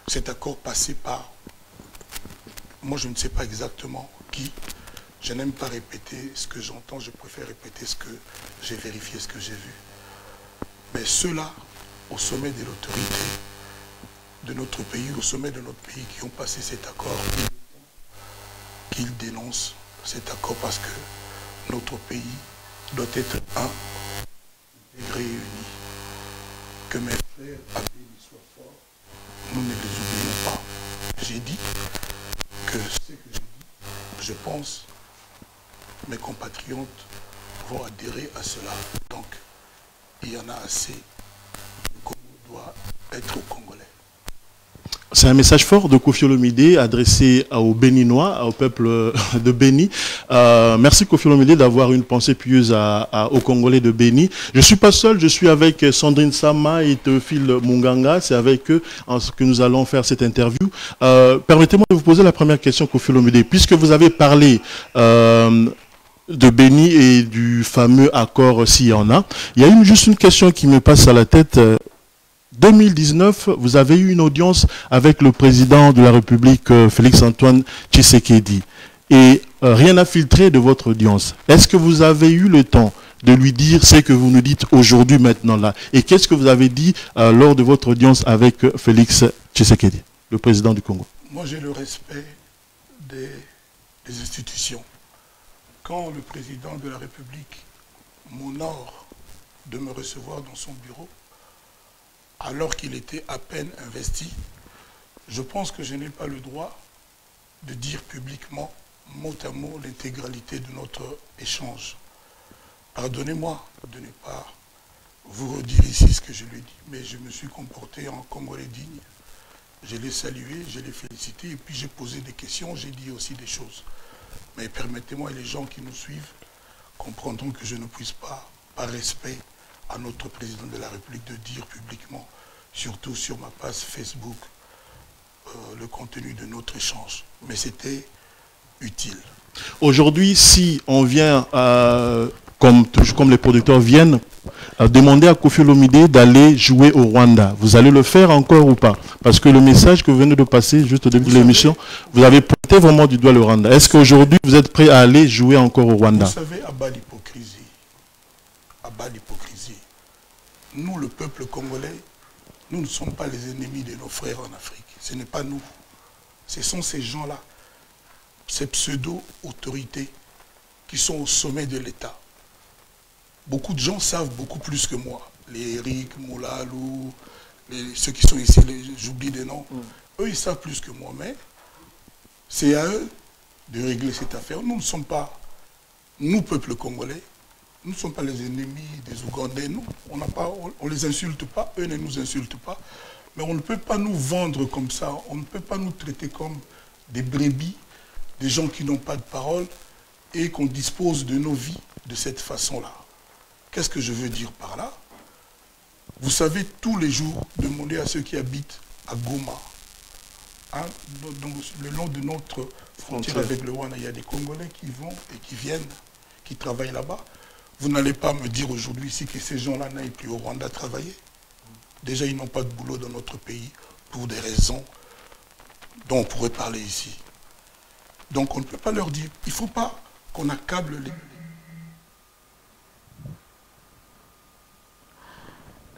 cet accord passé par, moi je ne sais pas exactement qui, je n'aime pas répéter ce que j'entends, je préfère répéter ce que j'ai vérifié, ce que j'ai vu. Mais ceux-là, au sommet de l'autorité de notre pays, au sommet de notre pays, qui ont passé cet accord, qu'ils dénoncent cet accord parce que notre pays doit être un, réuni. Que mes frères bénis soient forts, nous ne les oublions pas. J'ai dit que ce que je dis, je pense, mes compatriotes vont adhérer à cela. Donc, il y en a assez. Le Congo doit être au Congolais. C'est un message fort de Kofi Olomide adressé aux Béninois, au peuple de Béni. Euh, merci Kofi Olomide d'avoir une pensée pieuse aux Congolais de Béni. Je ne suis pas seul, je suis avec Sandrine Sama et Théophile Munganga. C'est avec eux que nous allons faire cette interview. Euh, Permettez-moi de vous poser la première question, Kofi Olomide. Puisque vous avez parlé euh, de Béni et du fameux accord s'il y en a, il y a juste une question qui me passe à la tête. 2019, vous avez eu une audience avec le président de la République, euh, Félix-Antoine Tshisekedi. Et euh, rien n'a filtré de votre audience. Est-ce que vous avez eu le temps de lui dire ce que vous nous dites aujourd'hui, maintenant là? Et qu'est-ce que vous avez dit euh, lors de votre audience avec Félix Tshisekedi, le président du Congo? Moi, j'ai le respect des institutions. Quand le président de la République m'honore de me recevoir dans son bureau, alors qu'il était à peine investi, je pense que je n'ai pas le droit de dire publiquement, mot à mot, l'intégralité de notre échange. Pardonnez-moi de ne pas vous redire ici ce que je lui ai dit, mais je me suis comporté en Congolais digne. Je l'ai salué, je l'ai félicité, et puis j'ai posé des questions, j'ai dit aussi des choses. Mais permettez-moi, les gens qui nous suivent comprendront que je ne puisse pas, par respect, à notre président de la République de dire publiquement, surtout sur ma page Facebook, euh, le contenu de notre échange. Mais c'était utile. Aujourd'hui, si on vient, euh, comme, comme les producteurs viennent, euh, demander à Kofi Olomide d'aller jouer au Rwanda, vous allez le faire encore ou pas? Parce que le message que vous venez de passer juste au début de l'émission, vous avez pointé vraiment du doigt le Rwanda. Est-ce qu'aujourd'hui, vous êtes prêt à aller jouer encore au Rwanda? Vous savez, à bas l'hypocrisie, à bas l'hypocrisie, nous, le peuple congolais, nous ne sommes pas les ennemis de nos frères en Afrique. Ce n'est pas nous. Ce sont ces gens-là, ces pseudo-autorités qui sont au sommet de l'État. Beaucoup de gens savent beaucoup plus que moi. Les Eric, Moulalou, ceux qui sont ici, j'oublie des noms. Eux, ils savent plus que moi. Mais c'est à eux de régler cette affaire. Nous ne sommes pas, nous, peuple congolais, nous ne sommes pas les ennemis des Ougandais, nous. On ne les insulte pas, eux ne nous insultent pas. Mais on ne peut pas nous vendre comme ça, on ne peut pas nous traiter comme des brebis, des gens qui n'ont pas de parole et qu'on dispose de nos vies de cette façon-là. Qu'est-ce que je veux dire par là? Vous savez, tous les jours, demander à ceux qui habitent à Goma, hein, le long de notre frontière avec le Rwanda, il y a des Congolais qui vont et qui viennent, qui travaillent là-bas. Vous n'allez pas me dire aujourd'hui ici que ces gens-là n'aillent plus au Rwanda travailler. Déjà, ils n'ont pas de boulot dans notre pays pour des raisons dont on pourrait parler ici. Donc on ne peut pas leur dire, il ne faut pas qu'on accable les...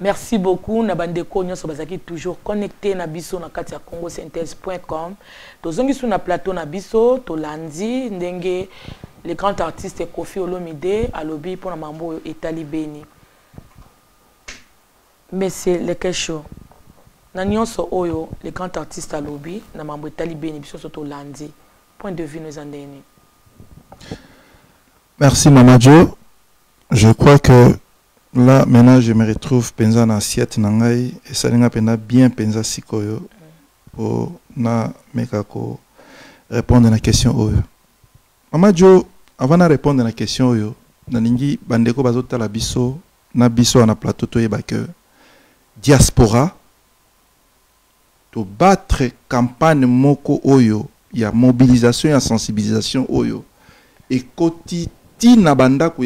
merci beaucoup na bandeko nyonso toujours connecté na biso na kati congo synthèse.com tozongi su na plateau na biso tolandi ndenge le grand artiste kofi olomide alobi mpona mambo oyo etali beni. Monsieur lekesho na nyonso oyo le grand artiste alobi na mambo etali beni biso nyonso tolandi. Point de vue no eza ndeni merci mama jo. Je crois que là maintenant je me retrouve mpenza na assiette na ngai esalinga mpenza bien mpenza sikoyo mpo nameka ko répondre na question oyo. Mama jo avant na répondre na question oyo nalingi bandeko bazotala biso na biso na plateau toyeba ke diaspora tobattre campagne moko oyo ya mobilisation ya sensibilisation oyo ekoti ntina bandako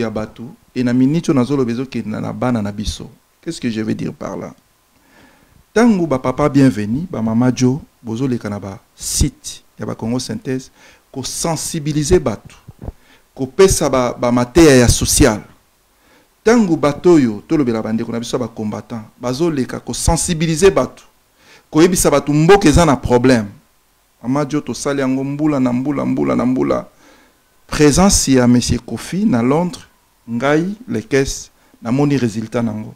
e na nazoloba ezokende na bana na biso. Qu'est-ce que je veux dire par là? Ntango bapapa bienveni bamama jo bozoleka na basite ya bacongo synthèse kosensibilize bato kopesa bamateya ba ya social. Ntango bato oyo tolobela bandeko na biso ya bacombattant bazoleka kosensibilize bato koyebisa bato mboka eza na problème. Mama jo tosali yango mbula na mbula mbula na mbula. Présence monsieur kofi na londres ngai lekes namoni résultat nango.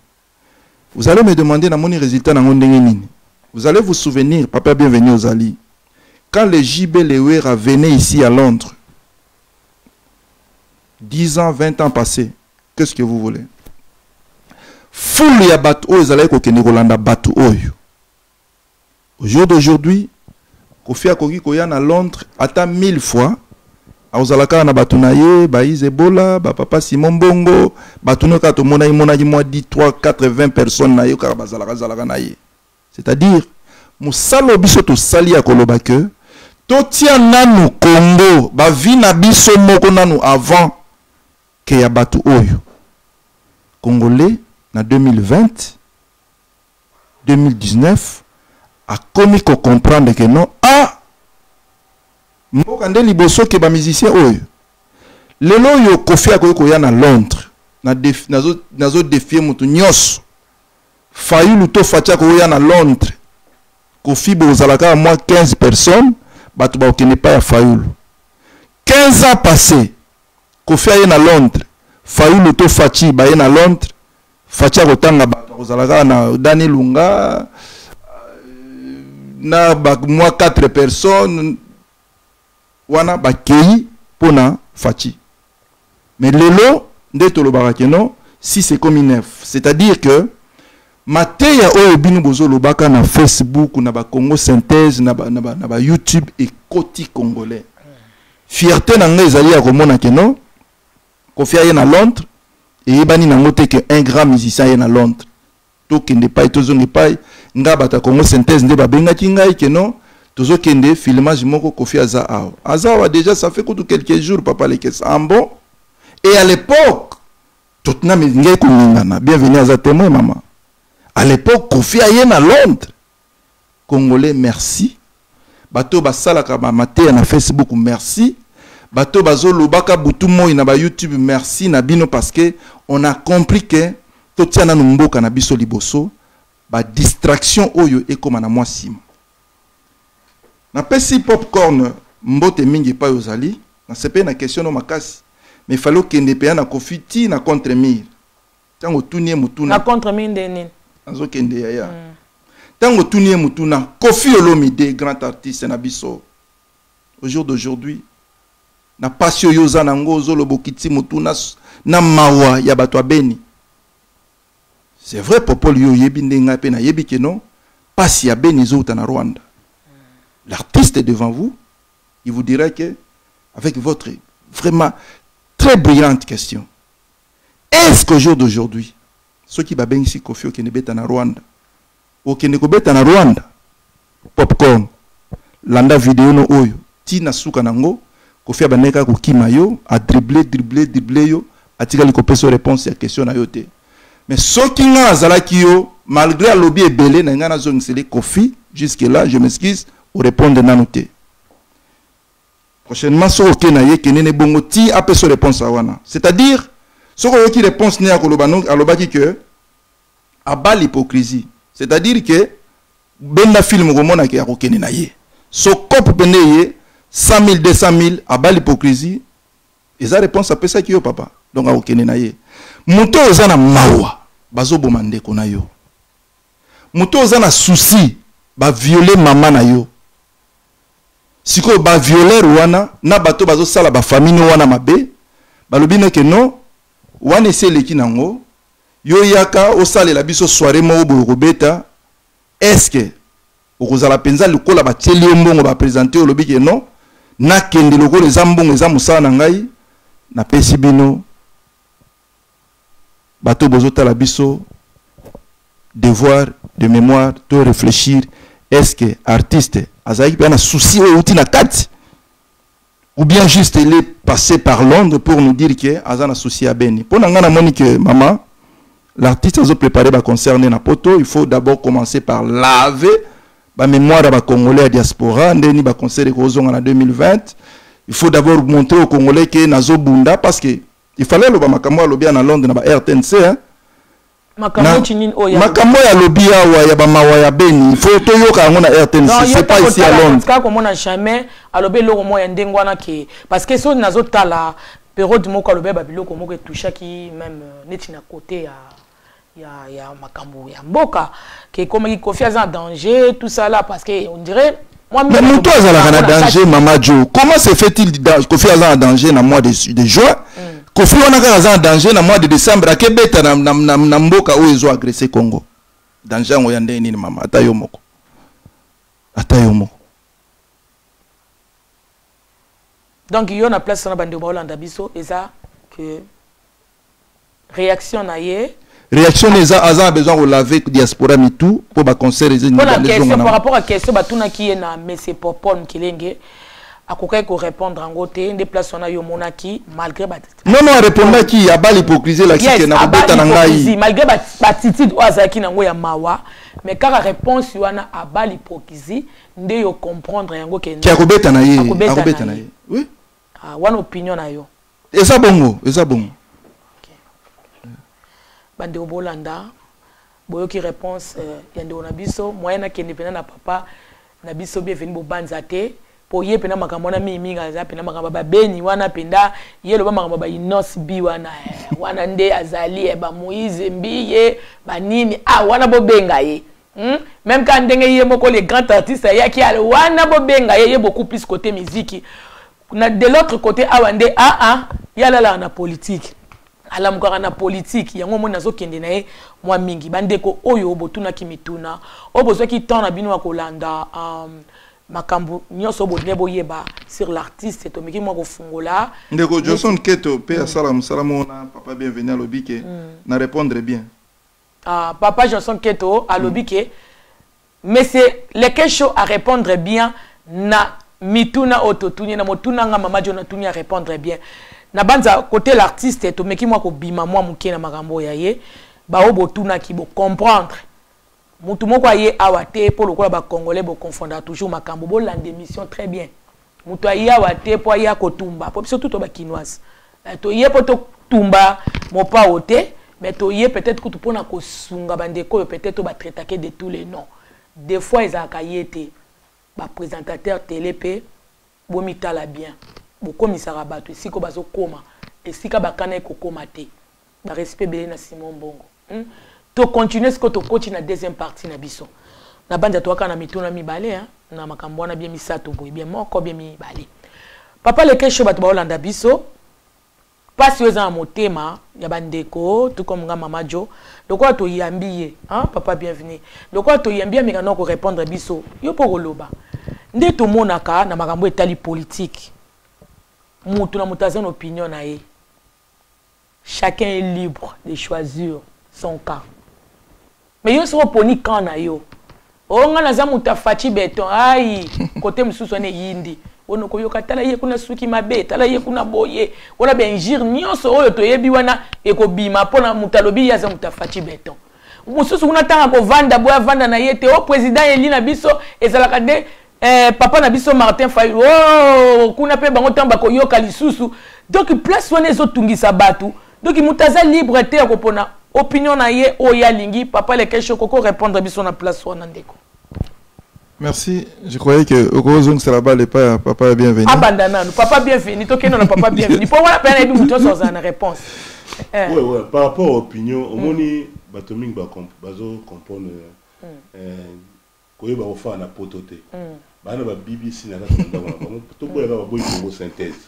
Vous allez me demander namoni résultat nango ndenge nini? Vous allez vous souvenir papa bienvenu ozali quand le JB Lewera venait ici à Londres 10 ans 20 ans passés qu'est-ce que vous voulez? Foule ya bato oyo ezalaki kokende kolanda bato oyo. Au jour d'aujourd'hui kofi akoki koya na londres ata mille fois akozala kaka na bato na ye baise ebola bapapa simon mbongo bato no kaka tomona ye monaki mwa 10 3 4 20 personnes na ye kaka bazalaka zalaka na c'est-à-dire mosala biso tosali ya koloba ke totia nanu kongo bavi na biso moko nanu avant ke ya bato oyo. Congolais na 2020 2019 akomi kocomprendre ke non ah mboka nde liboso ke bamusicien oyo. Lelo oyo kofi akoki koya na londres nazodefie na motu nyonso. Fayulu to faci akokoya na londres. Kofi bozala kaka mwa 15 personnes bato bakokende pa ya fayulu. 15 ans passé kofi aye na londres. Fayulu to faci baye na londres. Faci akotanga bato akozala kaka na dani lunga na bamwa 4 personnes wana bakei mpona faci mais lelo nde tolobaka keno si c'est comme neuf c'est-à-dire que mateya oyo bino bozolobaka na facebook na bacongo synthèse na bayoutube ba, ba ekoti congolais. Fierté na ngai ezali ya komona keno kofi aye na londres eyebani nango te ke un grand musicien aye na londres. Tokende epai tozonga epai ngai bato ya congo synthèse nde babengaki ngai keno tozokende filmage moko kofi aza awa. Aza awa déjà ça fait kutu quelques jours papa lekesa. En bon? Et à l'époque totina ngai koningana. Bienvenu aza témoin mama à l'époque kofi aye na londres. Congolais merci. Bato basalaka bamateya na facebook merci. Bato bazolobaka butu moi na bayoutube merci na bino parce que on a compris ke totia nanu mboka na biso liboso. Badistraction oyo ekóma na mwa nsima napesi popcorn mbote mingi epai ozali nasepeli na question no makasi. Mais fali okende mpenza na kofi ti na contre mire. Ntango otuni ye motuna na contre mire nde nini? Azokende yaya ntango otuni ye motuna kofi olomide grand artiste na biso. Au jour d'aujourd'hui na pasi oyo oza nango ozoloba okiti motuna na mawa ya bato ya beni. C'est vrai popole yo oyebi nde ngai mpe nayebi pasi ya beni na rwanda l'artiste est devant vous, il vous dira que, avec votre vraiment très brillante question, est-ce qu'au jour d'aujourd'hui, ceux qui babeng ici Kofi Okenebeta na Rwanda, Okenekobeta na Rwanda, popcorn, landa vidéo no oyo, tina suka nango, Kofi abaneka kokima yo, a dribbler, dribbler, dribbler yo, atika likopesa réponse ya question na yo te. Mais soki nga azalaki yo, malgré alobi ebele na nga nazongiseli Kofi, jusque là, je m'excuse, orépondre nanu te prochainement soki oke na ye kende ne bongo ti apesa réponse wana. C'est-à-dire soki oyoki réponse ne akoloba alobaki ke aba l'hypocrisie. C'est-à-dire ke benda film okomonaki akokende na ye so cope pende ye 100 000 200 000 aba l'hypocrisie eza réponse apesaki yo papa. Donc akokende na ye moto oyo oza na mawa bazoboma ndeko na yo moto oyo oza na susi baviole mama na yo sikoyo baviolere wana na bato bazosala bafamille wana mabe balobi neke no wana esi eleki nango yo yaka osalela biso soire moko boye kobeta eske okozala mpenza lokola batieli yo mbongo baprésente oyo olobi ke no nakende lokola eza mbongo eza mosala na ngai napesi bino. Bato bozotala biso devoir de mémoire to réfléchir que artiste azalaki mpe na souci oyo euti na ou bien juste il est passé par londres pour nous dire que aza na souci ya beni. Mpo na ngai namoni ke mama l'artiste azoprépare baconcert nde na poto il faut d'abord commencer par laver bamémoire ya bacongolais ya diaspora. Ndeni baconcert ekozonga na 2020 il faut d'abord montrer au congolais ke nazobunda parce que il fallait aloba makambo alobi ya na londres na ba rtnc hein? Makambo oyo makambo oyo alobi awa ya bamawa ya beni. Faut toyoka yango na c'est pas ici à londres. kaka komona jamais alobi eloko moko ya ndenge wana ke. Parce que so nazotala période moko alobi ya babiloko moko etushaki même euh, neti na côté ya ya ya makambo ya mboka. Ke ekomaki kofi aza na danger tout ça là parce que on dirait moi mais moto azalaka na danger mama jo comment se fait-il kofi aza na danger na mois de, de juin? Kofi wana kaka aza na danger na mois de décembre akebeta na, na, na, na mboka oyo ezo agresse congo. Danger yango ya ndenge nini mama? Ata yo moko. Ata yo moko. Donc yo na place wana bandeko baolanda biso eza ke réaction na ye. Réaction eza aza na besoin kolave diaspora mitu mpo baconcert eza mpona question par rapport à question batunaki ye na mese popon akokaki korépondre yango te nde place wana yo omonaki malgré non non arépondaki aba l'hypocrisie elakisi ke Yes, na kobeta na hypocrisie, ngai malgré ba- batitude oyo azalaki nango ya mawa mais kaka réponse wana aba l'hypocrisie nde yo comprendre yango ke akobeta na ye Akobeta na ye. oui. Ah, wana opinion na yo. Eza bongo eza bongo. Bandeko bolanda boyoki réponse euh, ya ndeko na biso moyen nakende mpena na papa na biso bienveni bobanza te po ye mpena makambo wana mingimingi aza mpena makambo babeni wana mpenza ye loba makambo bainoce bi wana eh, wana nde azali eh, bamoïse mbi ye banini ah wana bobenga ye Hmm? même ka ndenge moko le grand artiste ayaki ale wana bobenga ye ye beaucoup plus côté musique. Na de l'autre côté awa nde aa ah, ye alalaka na politique. Alamukaka na politike yango omoni nazokende na ye mwa mingi. Bandeko oyo botunaki mituna oyo bozwaki na bino ya kolanda um, makambo nyonso bolingi boyeba. Sur l'artiste tomeki mwa kofungola ndeko johnson keto mpe asala mosala moko na papa bienvenu alobi ke na répondre bien. Uh, papa johnson keto alobi ke mais c'est lequel show à répondre bien? Na mituna oyo totuni na motuna nga mama jo natuni à répondre bien. Na banza côté l'artiste tomeki mwa kobima mwa moke na makambo ya ye. Bao botunaki bocomprendre mutu moko aye awa te mpo lokola bacongolais boconfondaka toujours makambo bolanda émission très bien. Mutu aye awa te mpo aye akotumba po biso tu to bakinoise Eh, toye mpo totumba mopao te mais toye peut-être kutu mpona kosunga bandeko oyo peut-être oyo batraitake de tous les noms. Des fois ezalaka ye te baprésentateur télé mpe bomitala bien. Bokomisaka bato esika oyo bazokóma esika bakana ekokóma te barespect ebele na simon mbongo hmm? Tocontinue sikoyo tokoti na deuxième partie na biso? Na toyaka na mituna mibale hein? na makambo wana bie misato boye bie moko bie mibale. Papa biso. Mpasi oyo eza na motema ya bandeko tukomo nga mama jo. Lokola toyambi ye hein? papa bienvenu lokola toyambi ameka na korépondre biso. Yo mpo koloba. Nde tomonaka na makambo etali politike mutu na moto aza na opinion na chacun est libre de choisir son camp mais yo soko oponi camp na yo? O nga naza moto afaci beton. Ai kote mosusu wana eyindi ono koyoka tala ye kuna suki mabe tala ye kuna boye. Wana bainjire nyonso oyo toyebi wana ekobima mpona moto alobi ye aza moto afaci beton. Mosusu kuna ntanga kovanda boye avanda na ye te. O président eli na biso ezalaka nde eh, papa na biso martin fayulu. Oh, kuna mpe bango ntango bakoyoka lisusu. Donc place wana ezotungisa bato donc moto aza libre te ya kopona opinion na ye oyo alingi papa lekesho koko répondre biso na place wana ndeko. Merci. Je croyais que okozongisela bale epai ya papa ya bienvenu. Abanda nanu papa bienvenu tokende na papa bienvenu. Mpo wana mpe nayebi moto nyonso azala na réponse. Eh. Ouais, ouais. Par rapport à opinion, au moni, bato mingi bazo comprendre koyeba kofaa na poto te bana ba bbc na kati na ndako na bango. Toboyaka baboyi kongo synthèse.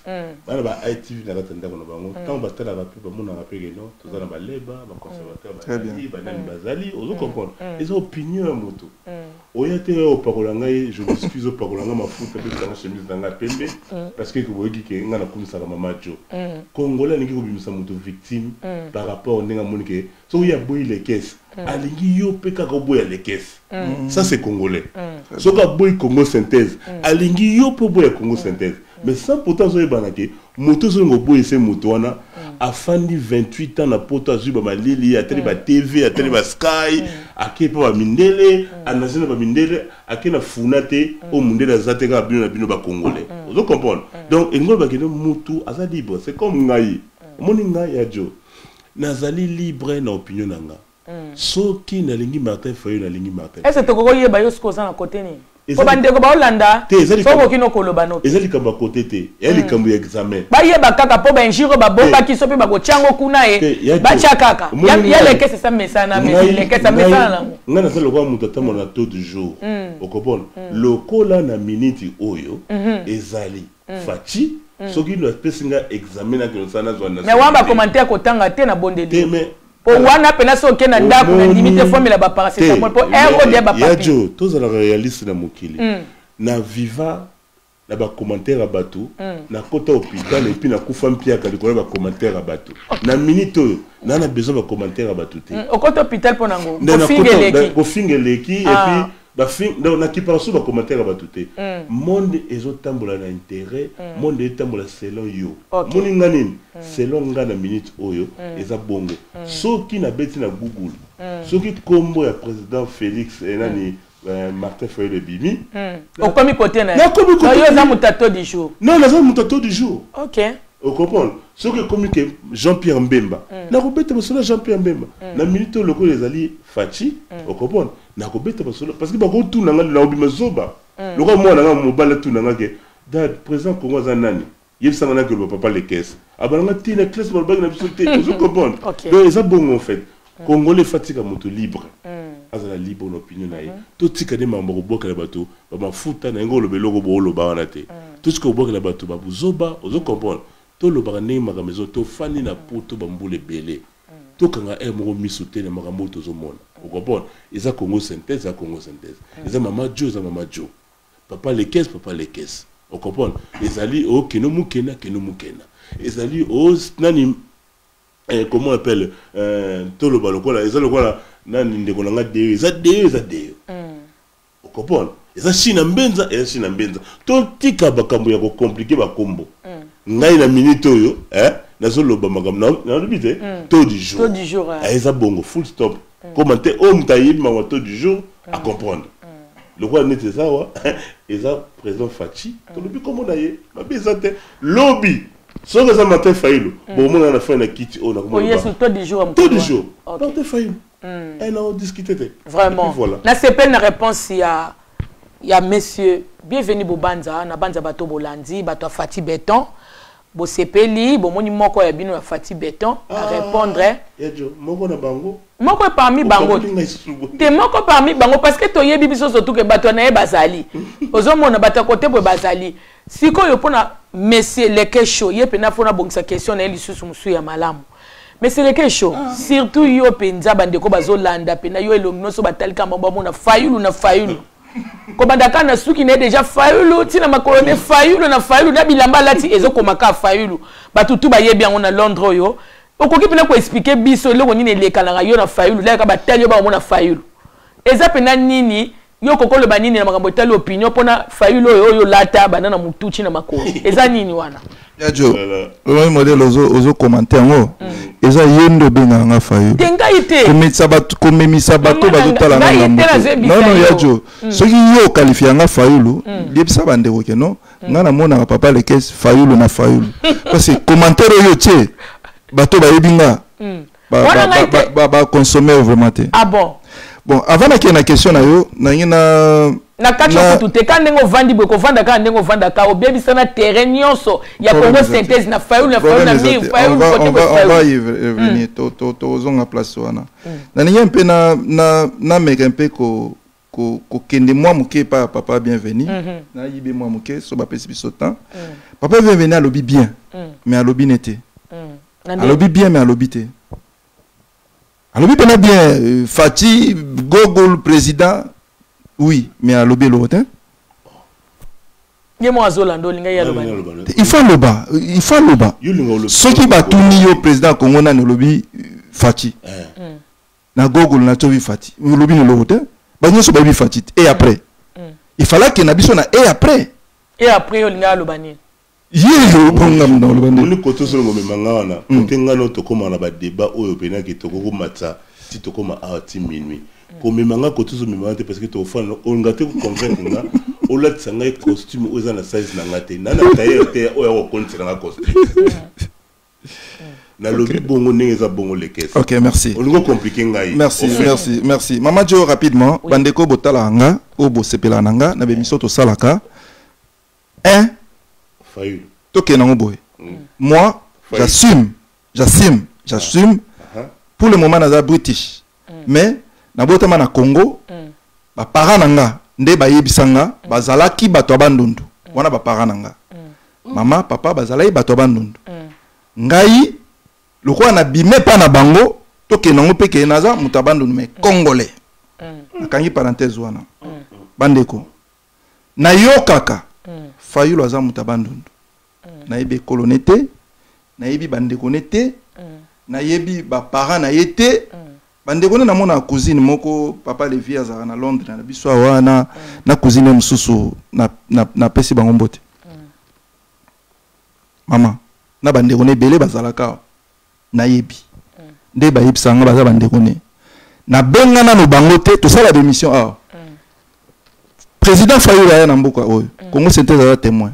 Bana ba itv na kati na ndako na bango. Ntango batalaka mpe bamonaka mpe keno toza na baleba baconservateur bazali banani bazali. Ozo comprendre. Eza opinion ya moto. Oya te opakola ngai je m'excuse opakola ngai mafuta mpe tanga chemise na ngai pembe. Parce que boyoki ke ngai nakumisaka mama jo congolais alingi kobimisa moto victime par rapport ndenge amoni ke soki aboyi lekese alingi yo mpe kaka oboya lekese ça c'est congolais. Soki aboyi congo synthèse. Alingi yo mpe oboya congo synthèse. Mais sans pourtant ozoyebana ke moto ozolinga oboyise moto wana afandi 28 ans na poto azwi bamalili atali batv atali basky ake mpe bamindele anazi na bamindele ake na funa te oyo mondele aza te kaka bino na bino bacongolais ozo comprendre. Donc elingo bakende mutu aza libre. C'est comme ngai. Omoni ngai ya jo nazali libre na opinion na nga. Soki nalingi martin fayo nalingi martin ese tokokoyeba yo soki oza na kote nini? Po bandeko baolanda Te, eza likambo- soki okoki nokoloba no te eza likambo ya kote te eya likambo ya examen. Bayeba kaka mpo bainjure oyo babokaki so mpe bakotyango kuna ye ya batya kaka. Ya- lekese esa mesana lekesa mesana nango ngai naza lokola moto atambola na taux du jour. Okobona. Lokola na miniti oyo ezali faci soki no apesi nga examen nakilosala nazwa me wana bakomantere kotanga te na bondeli. Po wana mpena so oke na ndako na ndimi te fomela baparacetamol mpo ero de ya bapapi jo tozalaka réaliste na mokili. Na viva na bacommentaire ya bato nakota hôpital epuis nakufa mpiaka likolo ya bacommentaire ya bato. Na minute oyo naa na besoin bacommentaire ya bato te. Okota hôpital mpo nango kofinga eleki Ah. Epuis nakipaka so bacommentaire ya bato te. Monde ezotambola na intérêt monde etambola selon yo. Moni nga nini? Selon nga na minute oyo eza bongo. Soki nabeti na google soki nkombo ya président félix eh, nani eh, martin fayol ebimi okomi kote na Nakomi kote yo na oza mutato du jour. Non naza moto ato du jour. Ok. Ocomprendre soki ekomi ke jean pierre mbemba nakobeta basolo ya jean pierre mbemba na minute oyo lokola ezali faci ocomprendre nakobeta basolo parce que bakotuna nga nakobima zoba lokola mwana nga mobali atuna nga ke dad président congo aza nani? Yebisanga naki oloba papa lekese abananga tina classe balobaki na biso te ozo comprendre. Donc eza bongo en fait. Congolais efatika moto libre. Azala libre na opinion na ye. Totika nde makambo kobwakela bato bamafuta na yango oloba eloko booloba wana te. Totika kobwakela bato babuzoba ozo comprendre. Tolobaka ndenge makambo ezo tofandi na poto bambula ebele. Tokanga aire moko miso te na makambo oyo tozomona okomprendre eza congo synthèse eza congo synthèse eza mama jo eza mama jo papa lekese papa lekese okomprendre ezali okeno mokena keno mokena ezali o nani eh, comment on appelle euh, toloba lokola eza lokola nani ndeko na nga deyo eza deyo eza deyo okomprendre eza china mbenza eza china mbenza totika makambo ya kokomplike bakombo ngai na minute oyo eh, nazoloba makambo na- nalobi te jour Taux du jour, eh. Eh, eza bongo full stop ayebi makambo ya taux du jour acomprendre lokola neti eza awa eza président faci tolobi kombo na ye mabe eza te lobi soki eza martin fayilo bomona na fai na kiti oyo taux du jour martin fayilo na odiscute te vraiment. nasepeli na réponse ya ya monsieur. Bienvenu bobanza. Na banza bato bolandi bato ya fati beton bosepeli bomoni moko ya bino ya fati beton arépondre yajo moko na bango. Moko parmi bango. te moko parmi bango parce que toyebi biso surtout ke bato na ye bazali. Ozomona bato ya kote boye bazali. Sikoyo mpona monsieur leke show ye mpena mpona abongisa question na ye lisusu mosusu ya malamu. Monsieur leke show surtout yo mpenza bandeko bazolanda mpena yo elongi nyonso batalika mambo bamona fayulu na fayulu kobanda kaka na suki na ye deja fayulu ntina makolo ne fayulu na fayulu na bilamba alati ezokoma kaka fayulu. Bato tu bayebi yango na londres oyo. Okoki mpena koexplike biso eloko nini elekanaka yo na fayulu layaka batali yo bamona fayulu. Eza mpena nini? Yo okoki oloba nini na makambo etali opinion mpona fayulu oyo oyo olata banda na motu ntina makolo. Eza nini wana yajo oyi modele ozokomante yango. Mm. Eza ye nde obengaka nga fayo komemisa bato bazotala nono yajo soki ye okalifie yanga fayulu liebisa bandeko ke no nga namonaka papa lekese fayulu na fayulu. Parce commentaire oyo tie bato bayebi nga. Bakonsome vraiment te. Bon? Avant nakee na question na yo nangi na na kati ya kutu te ka ndenge ovandi boye kovanda kaka ndenge ovandaka obebisa na terrain nyonso ya congo synthèse na fayulu na fayulu na mire te. fayulu On va- kote on boye va- on va fayulu y revenir. To- to- tozonga place wana. Mpe na- na- nameka mpe ko- ko- kokende mwa moke epai ya papa bienvenu. Nayibi mwa moke so bapesi biso temps. Papa bienvenu alobi bien mais alobi ne te alobi bien mais alobi te. Alobi mpena bien. Euh, fati gogol président oui mais alobi eloko te. Ye mo azolanda olinga ye aloba faut aloba il faut aloba. Soki batuni yo président ya congo nani olobi euh, faci Mm. na google na tobi fati olobi na eloko te. Banyonso bayebi fati te. Et après? Il fallait ke na biso na et après? E après olinga aloba nini? Ye obongam na oloba nde kote osolongo omemanga wana. Kote ngano tokóma na badébat oyo penaki tokokomata ti tokóma awa ti minui komemanga kote ozomemanga te parce que tokofana olinga te koconvaincre nga olatisa ngai costume oyo eza na size na nga te. Na na tailleur te oyo akokonisela nga costume nalobi bongo ndenge eza bongo lekesi ok merci. Ngai. Merci merci merci. Mama jo rapidement Oui. bandeko botalaka nga oyo bosepelaka na nga na bemission tosalaka. Un. Fayulu. tokende yango boye. Moi j'assume j'assume j'assume. Pour le moment naza british. Mais nabotama na congo baparent na nga nde bayebisa nga bazalaki bato ya bandundu. Wana baparent na nga. Mama papa bazalaki bato ya bandundu. Ngai lokola nabime mpa na bango tokende yango mpe kee naza moto ya bandundu mais congolais. Nakangi parenthèse wana. Bandeko nayokaka. Fayulu aza moto ya bandundu. Nayebi ekolo ne te nayebi bandeko ne te nayebi baparent na ye te bandeko nde namonaka cousine moko papa levi azalaka na londres na biso awa na, na cousine mosusu napesi na, napesi bango mbote. Mama na bandeko ne ebele bazalaka awa nayebi. Nde bayebisaka nga baza bandeko ne nabenga nano bango te tosala bémission awa. Président fayulu aya na mboka oyo congo synthèse aza témoin.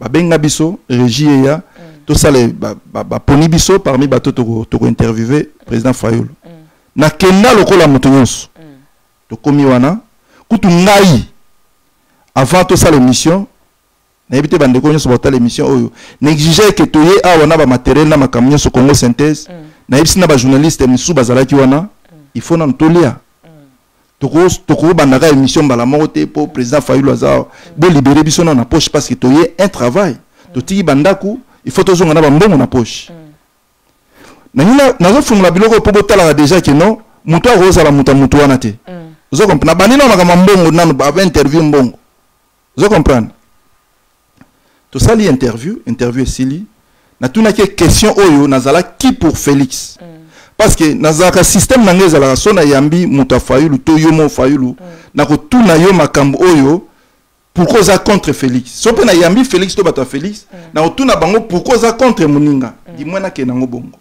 Babenga biso régie eya tosala baponi ba, ba biso parmi bato tokointerviewe président fayulu nakenda lokola moto nyonso. Tokomi wana kutu ngai avant tosala émission nayebi te bandeko nyonso batala émission oyo. Naexige ke toye awa na bamateriel na makambo nyonso congo synthèse. Nayebisi na bajournaliste mosusu bazalaki wana il faut nano tolia. Tokobandaka émission mbala moko te mpo président fayulu aza bolibere biso nano na poche parce que toye un travail. Totiki bandako il faut tozonga na bambongo na poche. Nangi nazofungola biloko mpo botalaka déjà ke non moto akozala moto ya motu wana te. Ozo comprendre. Nabandi nano makambo mbongo nano bava interview mbongo. Ozo comprendre. Tosali interview interview esili. Natunaki question oyo nazalaki pour félix. Parce que nazalaka système na ngai ezalaka so nayambi moto ya fayulu to yo mo fayulu. Nakotuna yo makambo oyo pourquoi oza contre félix. So mpe nayambi félix to bato ya félix. Nakotuna bango pourquoi oza contre moninga. Dimwe nakende yango bongo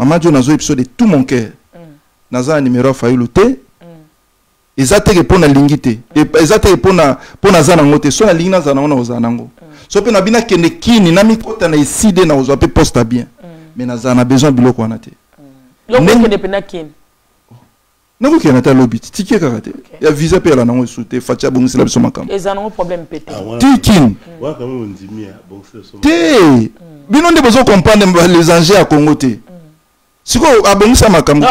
mama jo nazoyebi so de tout mon cœur. Naza na numero ya fayulu te. Eza teke mpo nalingi te. Eza teke mpo naza nango te. So nalingi nazala nango nakozala nango. So mpe nabi nakende kini namikota na eside nakozwa mpe poste bien. Mais nazala na besoin biloko wana te. Yokokende mpena kini. Nakokende te alobi. Tiki kaka te. Ya visa mpe yala nango esu te. Faci abongisela biso makambo. Eza nango problème mpe te. Tikini te. Bino nde bozokomprendre les enjeux ya congo te sikoyo abongisa makambo.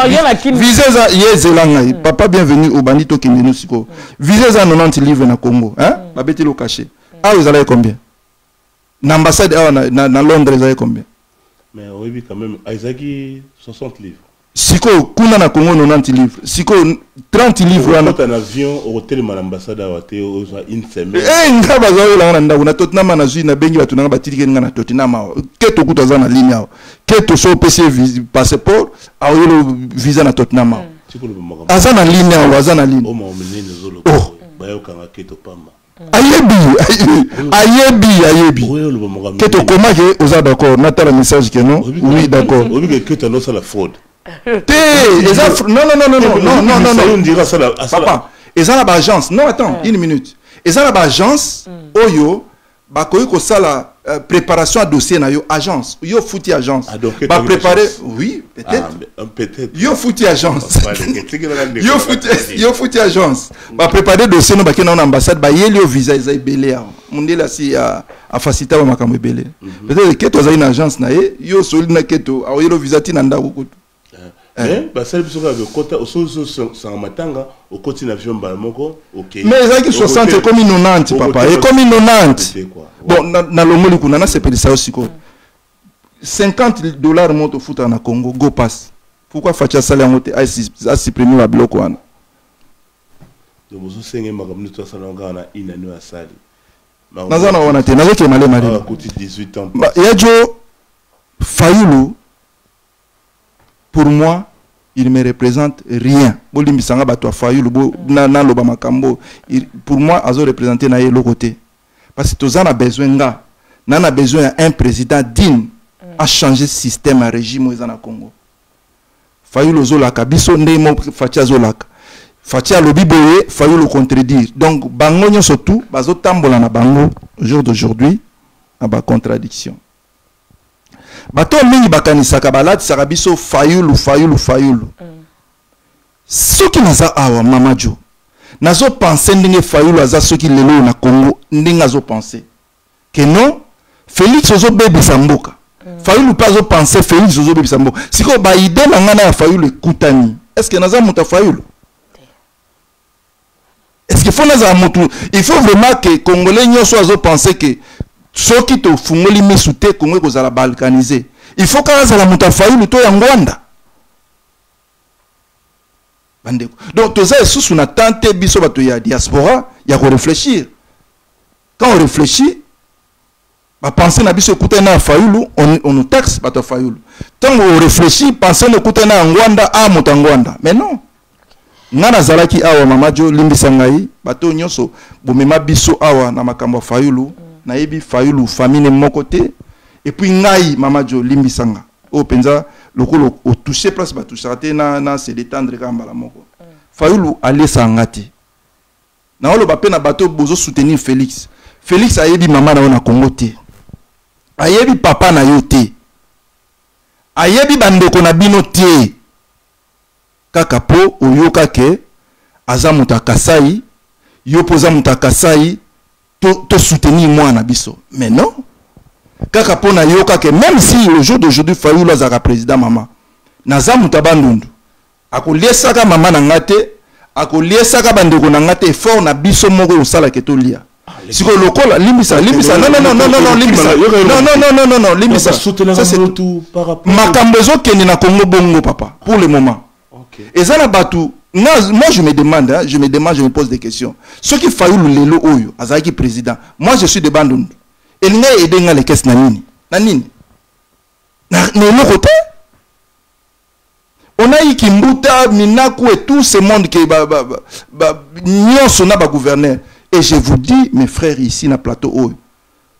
Visa eza ye ezela ngai papa bienvenu obandi tokende no sikoyo visa eza 90 livre na congo babeteli okache awa ezalaki combien? Na ambassade awa na, na, na londres ezalaki combien? Mais oyebi quand même ezalaki 60 livres sikoyo kuna na congo 90 livre sikoyo 30 livre wana. na avion okotelema na ndako na totinama na zwi nabengi bato nanga batilikeli nga na totinama awa. Ke tokuta aza na ligne awa. Ke toso opesi ye passeport aoyelo visa na totinama awa. Aza na ligne awa aza na ligne. Topamba. Ayebi ayebi ayebi. Ke tokomaki oza d'accord. Natala message ke non oui d'accord oyebi ke tandosala fraude te eza non non non non non non non non papa eza na baagence non attends une minute. Eza na baagence oyo bakoki kosala Uh, préparation à dossier na yo agence. Yo futi agence. Ah, ba préparer oui peut-être. Ah, peut-être. Yo futi agence. Yo futi yo futi agence. Ba préparer dossier no bakena na ambassade ba yeli yo visa eza ebele awa mondela si a a faciliter ba makambo ebele. Peut-être keto azali na agence na ye yo soli na keto aoyelo visa ti na ndako kutu mais basali biso kaka okota ososanga matanga okoti na avion mbala moko mais ezalaki 60 ekomi 90 papa ekomi 90 bon nalongoli kuna nasepelisa yo sikoyo 50 dollar mo tofutaka na congo go pass. Pourquoi faci asali yango te asupprime babiloko wana? Donc bozosenge makambo nde toasalanga kaka na inano asali. Naza na wana te nazokema le malema akuti 18 ans Ba- ya jo fayulu pour moi il me représente rien. Pour moi azo représente eloko te parce que toza na besoin nga. Na na besoin ya un président digne a changer système ya régime na congo. Fayulu ozolaka biso nde mo faci azolaka. Faci alobi boye fayulu contredire donc bango nyonso tu bazotambola na bango au jour d'aujourd'hui na bacontradiction bato mingi bakanisaka balatisaka biso fayulu fayulu fayulu. Soki naza awa mama jo nazopense ndenge fayulu aza soki lelo na congo ndenge azopense ke non félix ozobebisa mboka. Fayulu mpe azopense félix ozobebisa mboka. Sikoyo baide na ngai na ya fayulu ekutani. Estce naza moto ya fayulu? Est-ce faut nazala motu il faut vraiment que congolais nyonso azopense ke soki tofungoli misu te kongo ekozala balkanisé il faut kaka azala moto ya fayulu to ya ngwanda bandeko. Donc toza lisusu na temps te biso bato ya diaspora ya korefléchir quand on réfléchit bapense na biso ekutani na ya fayulu on, on nous taxe bato ya fayulu ntango oréfléchit pense na ekutani na ya ngwanda a moto ya ngwanda mais non. Nga nazalaki awa mama jo limbisa ngai bato nyonso bomema biso awa na makambo ya fayulu nayebi fayulu famine moko te. Epuis ngai mama jo limbisa nga oyo mpenza lokola otouche place batouchaka te na, na se détendre kaka mbala moko. Fayulu alesaka nga te. Naoloba mpe na bato oyo bozosoutenir félix. Félix ayebi mama na yo na congo te. Ayebi papa na yo te. Ayebi bandeko na bino te. Kaka mpo oyoka ke aza moto ya kasai. Yo mpo oza moto ya kasai to mwana biso. Mais non. Kaka mpo nayoka ke même si le jour d'aujourd'hui fayulu azalaka président mama naza moto ya bandundu akoliesaka mama na nga te akoliesaka bandeko na nga te effort na biso moko oyo osalaka tolia. Sikoyo lokola limbisa limbisa. Non non non non non non limbisa. Non non non non non non limbisa. makambo ezokende na kongo bongo papa pour le moment. Eza na bato moi je me demande hein, je me demande je me pose des questions. Soki fayulu lelo oyo azalaki président moi je suis de bandundu. Elingi ede nga lekesi na nini na nini na eloko te onayiki mbuta minaku et tout ce monde ke nyonso na bagouverneur et je vous dis mes frères ici na plateau oyo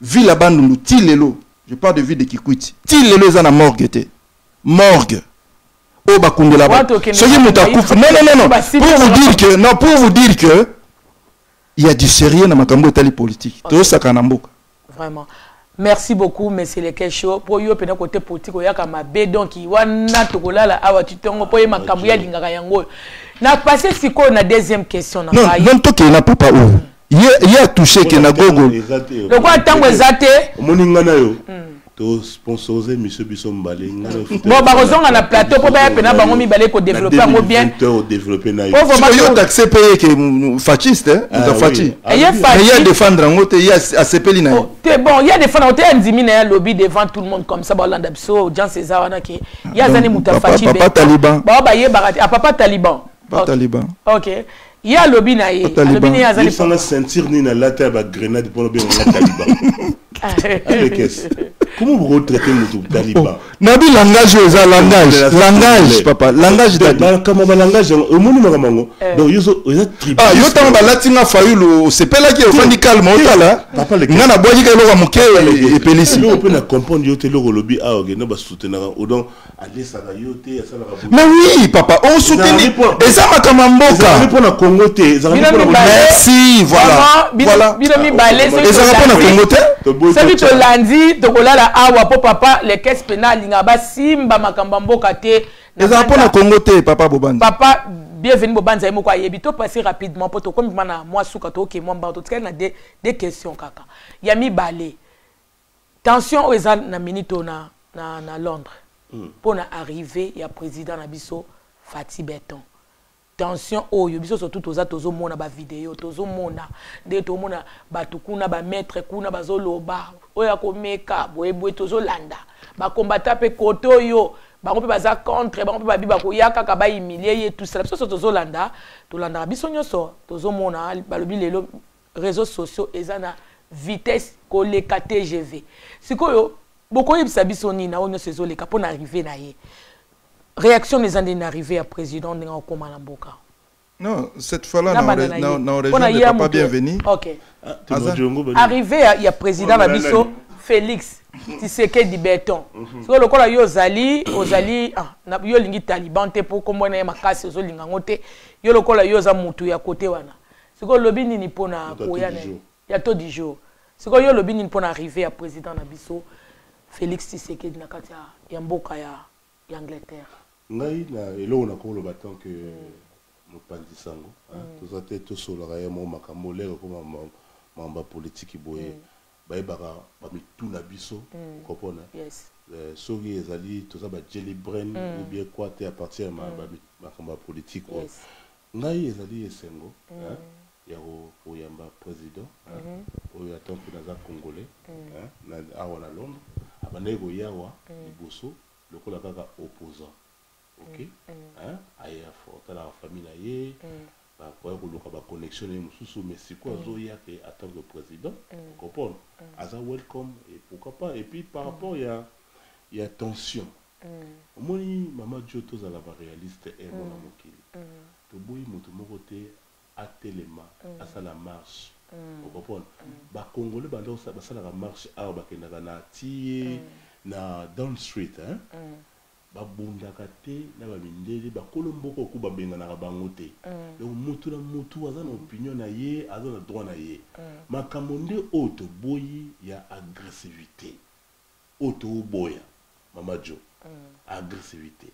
ville ya bandundu ti lelo je parle de ville de kikwiti ti lelo eza na morgue morgue oyo bakundela soki moto akufa non non non non. pour vous dire que non pour vous dire que il y a du sérieux na makambo etali politique. Tozosaka na mboka. Vraiment. Merci beaucoup monsieur lekesho mpo yo mpena kote politique oyaka mabe donc wana tokolala. Awa titongo mpo ye makambo ye alingaka yango. Oyo na passe sikoyo na deuxième question na ngai non tokee na papa oyo ye atouche ke na gogo. lokola ntango eza te omoni ngai na yo tosponsorze miso biso mbale bon bakozonga na plateau mpo baya mpena bango mibale kodeveloppe yango bien yo taxe mpe ye ke fasciste moto faci ye adefendre yango te ye asepeli na. Ye te bon ye adefendre yango te ye andimi na ye alobi devant tout le monde comme ça baolanda biso audience eza wana ke ye aza ni moto afaci papa taliban. Bao bayebaka te apapa taliban. Taliban. Ok. Ye alobi na ye alobi na ye azali sanga ceinture nini alata ya bagrenade mpona obenganga taliban. Alekese comment vous retraitez moto taliban nabi langage eza langage. langage papa. Langage bakama balangage yango omoni makambo yango donc yo eza ah yo ntango balatinga fayulu osepelaki ofandi calme otala nga na bwaki ka eloko ya moke epelisi eloko mpe na comprendre yo te eloko olobi awa okende basoutenaka donc yo asalaka mais oui papa eza makambo ya mboka. Mpona congo merci voilà. Voilà. bino mibale ezaka mpona congo tolandi tokolala awa mpo papa lekesi mpena alingaka basimba makambo ya mboka te. Ezala mpona congo te papa bobanzi papa bienvenu bobanzi ye moko ayebi. Rapidement mpo tokomi mpema na mwa suka toke mwa mbanga totikali na de, de question kaka. Ya mibale tension oyo eza na minute oyo na, na, na londres. Mpo na arrivé ya président na biso fati beton tension oyo biso surtout toza tozomona bavideo tozomona nde tomona bato kuna bamaître kuna bazoloba oyo akomeka boyeboye tozolanda. Bakombata mpe kote oyo bango mpe baza contre bango mpe babi bakoya kaka bahumilie ye tout cela. Biso so tozolanda tolandaka biso nyonso tozomona lelo réseaux sociaux eza na vitesse koleka tgv sikoyo bokoyebisa biso nini na oyo nyonso ezoleka mpo na na ye? Réaction eza ndeni na arrive président ndenge mboka? Non, cette fois-là, Na dans banda na dans- ye. dans Mpo na région ye de ya Papa moto- Bienvenu. ok. Ah, Timothée Ngobani. arrive ya, ya président Oh, nani? félix tisekedi beton sikoyo lokola yo ozali ozali ah, na- yo olingi taliban te mpo kombo na ye makasi ozolinga yango te yo lokola yo oza motu ya kote wana. Sikoyo olobi nini mpona koya tout na ya to du jour sikoyo yo olobi nini mpona arrive ya président na biso félix tisekedi na kati ya mboka ya, ya angleterre. Ngai na eloko nakoloba tant que mopanzi sango toza te tosolaka ye mo makambo oleka koma makambo ya politiki boye bayebaka bamituna biso okopona soki ezali toza bajeli brain ou bien kwa te à partir ya makambo ya politike oyo ngai ezali esengo ya ko- koyamba président hein, oyo ata mpe naza congolais na- awa na londres abandaki koyawa liboso lokola kaka opposant ok. Hein, aya fo- atalaka famille na ye bakoya koluka baconnexion na ye mosusu mais sikoyo azoya ke en tant que président? Comprendre aza welcome et pourquoi pas? Et puis par rapport ya ya tension. Omoni mama dio tozala baréaliste emo na mokili toboyi moto moko te atelema asala marche. Okomprendre kosa- basalaka marche awa bakendaka na tie na down street hein? Babundaka te na bamindele bakolo mboka oku babenganaka bango te. Donc motu na motu aza na opinion na ye aza na droit na ye. Makambo nde oyo toboyi ya agressivité. Oyo tooboya mama jo. Agressivité.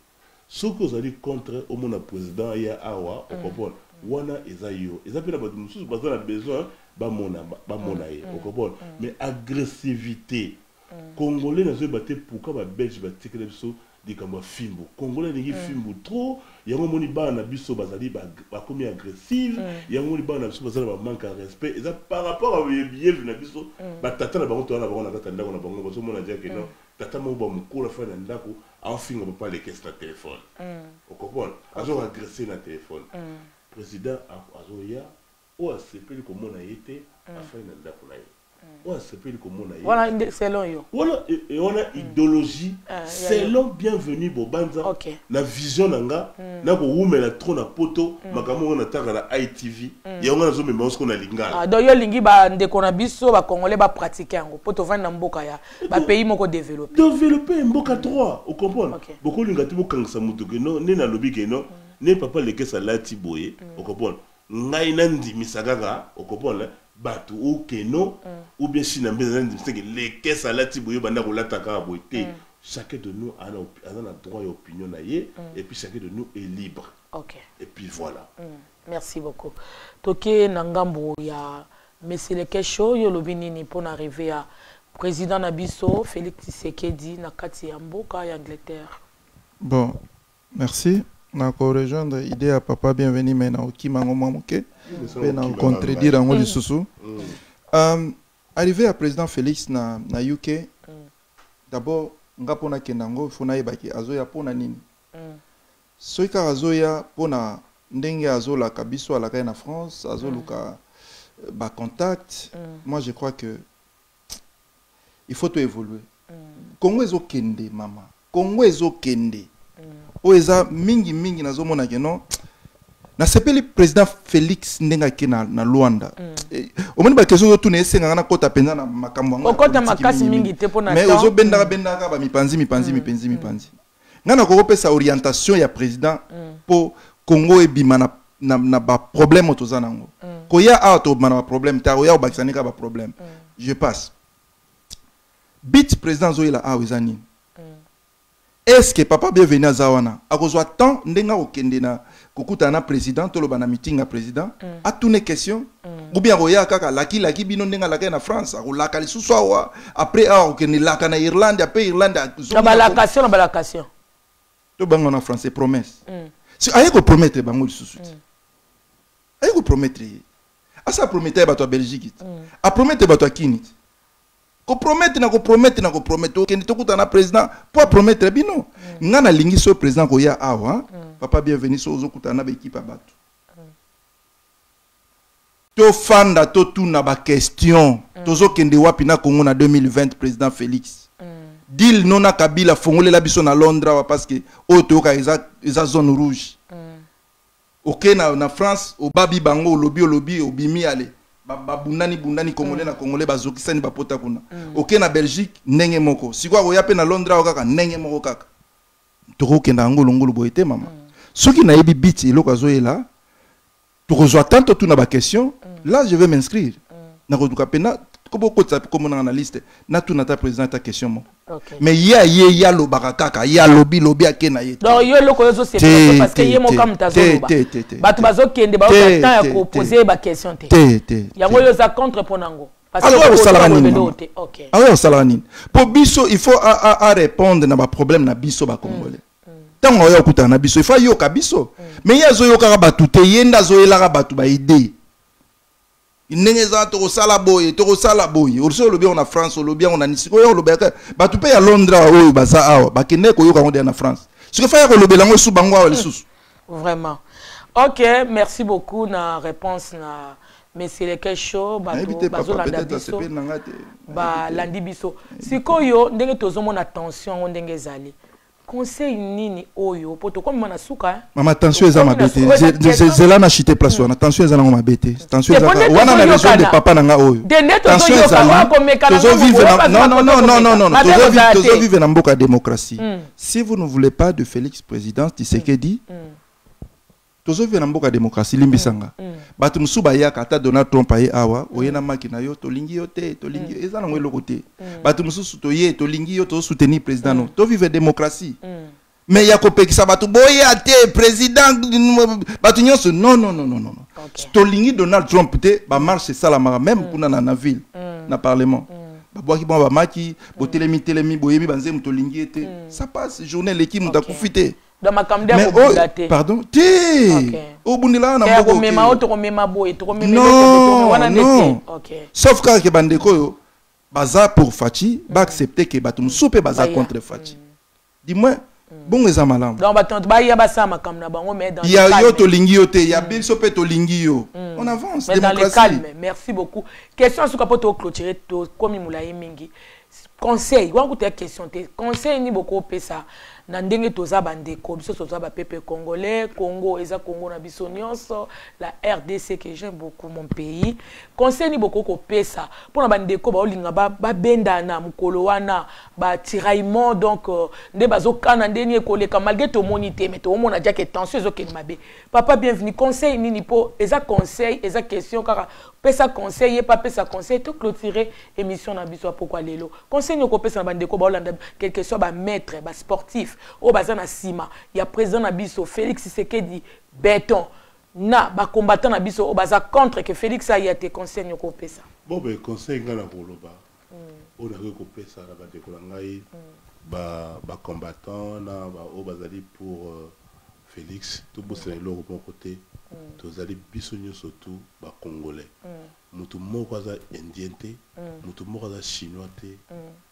Soki ozali contre omona président ya awa okomprendre wana eza yo. Eza mpe na bato mosusu baza na besoin bamona ye okomprendre mais agressivité. Congolais nazoyeba te pourkui babelge batikela biso likambo ya fimbu congolais alingi fimbu trop yango omoni bana na biso bazali ba- bakomi agressive. Yango omoni bana na biso baza na bamanque ya respect. Eza par rapport a yebiyevi na biso batata na bango toza na bango na kati ya ndako na bango. Bazomona diake non. Tata moko bamokolo afai na ndako aofinga papa lekesi na telefone na telefone président a- azoya oyo asepeli komona ye te afai na ndako na ye oyo asepeli komona ye nde selon yo. Wana wana idéologie. Ah, selon bienvenu bobanza na vision na nga na kowumela tro na poto makambo ngo nataka na itv yango nazomema yango siko na lingala. Ah, donc yo olingi bandeko na biso bacongolais bapratike yango mpo tovandi na mboka ya bapays moko développe développer mboka 3 ocomprendre Ok. bokolinga te bokangisa motu keno nde nalobi keno ne papa lekesa lati boye ocomprendre ngai nandimisa kaka ocomprendre bato okeno ou bien si na mbeza nandimisa ke lekesa lati boye banda boye te chacun de nous aza na droit ya opinion na ye et puis chacun de nous est libre. Ok. Et puis voilà. Merci beaucoup. Toke na ngambo ya meseleke show yo olobi nini mpona arrive ya président na biso félix tshisekedi na kati ya mboka ya angleterre. Bon, merci. Na rejoindre idée à papa bienvenue mais na okima ngo mwa moke pe na contredire yango lisusu. Um, arrivé à président Félix na na UK d'abord nga mpona kende yango fo nayebaki azoya mpona nini? Soki kaka azoya mpona ndenge azolaka biso alaka ye na france azoluka euh, bacontact moi je crois que il faut to évoluer. Congo ezokende mama. Congo ezokende oyo eza mingimingi nazomona ke non? Nasepeli président félix ndenge ake na, na lwanda Eh, omoni bakestion ozotuna mpenza na makambo te mpo na mais temps. ozobendaka bendaka bamipanzi mipanzi mipanzi mipanzi. Ngai nakokopesa orientation ya président mpo congo ebima na, na, na baproblème oyo toza nango. Koya awa tobima na baproblème te oya kobakisa ndenge kaka baproblème je passe. Bit président azoyela awa eza nini est ce que papa bienvenu aza wana akozwa temps ndenge akokende na kokutana na président toloba na meeting ya président. Atune question. Ou bien akoya kaka lakilaki bino ndenge alaka ye na france. Akolaka lisusu awa après awa akokende laka na irlande ape irlande na balakation na balakation tobango na français promesse. Si aye kopromettre bango lisusu te aye kopromettre ye. Asa apromettre ye bato ya belgique. Te apromettre bato ya kini te kopromete na kopromete na kopromete. Okende tokuta na président mpo apromettre bino. Nga nalingi so président koya awa. Papa bienvenu so ozokutana na baekipe ya bato. Tofanda totuna baquestion tozokende wapi na congo na 2020 président félix? Dil no na kabila fongolela biso na londres awa parce que oyo toyoka eza, zone rouge. Oke na, france obabi bango olobi olobi obimi ale. ba- babundani bundani congolais na congolais bazokisani bapota kuna. Oke na belgique ndenge moko. Sikoyo akoya mpe na londres awa kaka ndenge moko kaka. Tokokenda yango longolo boye te mama. Soki nayebi biti eloko azoyela tokozwa tanto tuna baquestion là je vais m'inscrire. Nakoduka mpe na kobokotisa kombo nanga na liste natuna président ta question moko Ok. mais ye aye ye alobaka kaka ye alobi lobi ake na ye. Donc yo eloko oyo te, ye moka moto azoloba bato bazokende Te, bayoka temps ya kopose baquestion te. yango oyo oza contre mpo nango. Alors osalaka nini aoyo osalaka nini mpo biso il faut arépondre na baproblème na biso bacongolais ntango oyo okutana na biso il faut ayoka biso. Mais ye azoyokaka bato te ye nde azoyelaka bato baide ndenge eza tokosala boye tokosala boye. Oso olobi yango na france olobi yango na nisi oyo olobelaka bato mpe ya londres awa oyo baza awa bakende koyoka yango deya na france. Soki fa ya kolobela yango esu bango awa lisusu. Vraiment. Ok merci beaucoup na réponse na monsieur leke show nayebi bato bazolanda biso. balandi biso. Sikoyo ndenge tozomona tension yango ndenge ezali conseil nini oyo? Mpo tokomema na suka eh? mama tension eza mabe te zela na chite place wana. Tension eza nango mabe te tension Te eza ponde kaka- wana na région de papa na nga oyo. Tension tozoyoka, ezali oyo komekana tozovivre na mboka ya démocratie Mm. si vous ne voulez pas de félix président tshisekedi tozovivre na mboka ya démocratie limbisanga. Bato mosusu bayaka ata donald trump aye awa oye na maki na yo tolingi yo te tolingi yo. Eza nango eloko te. Bato mosusu toye tolingi yo tozosoutenir président no tovivre démocratie. Mais ya kopekisa bato boya te président bato nyonso non non non non non Ok. tolingi donald trump te bamarche esalamaka même kuna na, na ville na parlement. Babwaki bango bamaki botelemi telemi boyebi banzemu tolingi ye te. Ça passe journée eleki moto Ok. akufi te makambo mais ya kobunda oyo te pardon. Te Ok. obundelaka na ya mboka komema oke. oyo tokomema boye tokomema Non, eloko boye, wana nde te sauf kaka ke bandeko oyo baza pour faci baaccepte ke bato mosusu mpe baza contre faci du moins bongo eza malamu baya basala makambo na bango ya yo tolingi yo te ya biso mpe tolingi yo. On avance mais dans le calme. Merci beaucoup. Question suka mpo toclôture tokomi molai mingi conseil. Wana kuta ya question. Te conseil nini bokopesa na ndenge toza bandeko biso toza bapepe congolais congo eza congo na biso nyonso la rdc que j'aime beaucoup mon pays. Conseil nini bokoki kopesa mpona bandeko baolinga ba- babendana mokolo wana batiraillement donc euh, nde bazokana nde nini ekoleka malgré tomoni te mais toomona diake tension ezokende mabe. Papa bienvenu conseil nini mpo eza conseil eza question kaka pesa conseil ye pa pesa conseil to clôturer émission na biso ya pokwa lelo? Conseil nini okopesa na bandeko baolanda quelque soit bamaître basportif oyo baza na nsima ya président na biso félix sekedi beton na bacombattant na biso oyo baza contre ke félix aya te conseil nini okopesa bon ben conseil ngai na koloba. Oyo nakoki kopesa na bandeko na ngai ba- bacombattant na ba- oyo bazali pour euh, félix. Tobosana eloko moko te tozali biso nyonso tu bacongolais motu moko aza indien te motu moko aza chinois te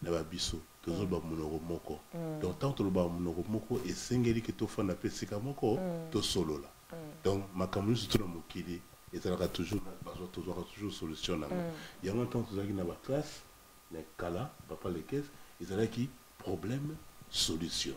na babiso tozoloba monoko moko. Donc ntango tolobaka monoko moko esengeli ke tofanda mpe esika moko tosolola. Donc makambo nyonso to na mokili ezalaka toujours tozwaka toujours solution nango yango ntango tozalaki na baklasse na kala papa lekese ezalaki problème solution.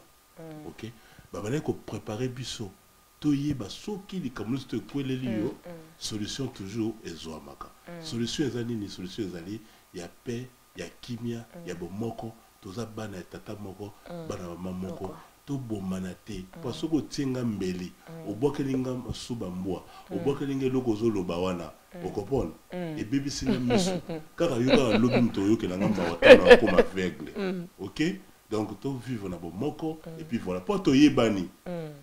Ok? Babandaki koprépare biso toyeba soki likambo nyonso to ekweleli yo solution toujours ezwamaka. Solution eza nini? Solution ezali ya paix ya kimia ya bomoko. Toza bana ya tata moko bana mama moko. Tobomana te. Mpo soki otie nga mbeli obwakeli nga masuba mbwa obwakeli nga eloko ozoloba wana okopona ebebisi nga miso kaka yo kaka lobi moto oyokela nga mawa tano akoma aveugle ok? Donc tovivre na bomoko et puis voilà. Mpo toyebani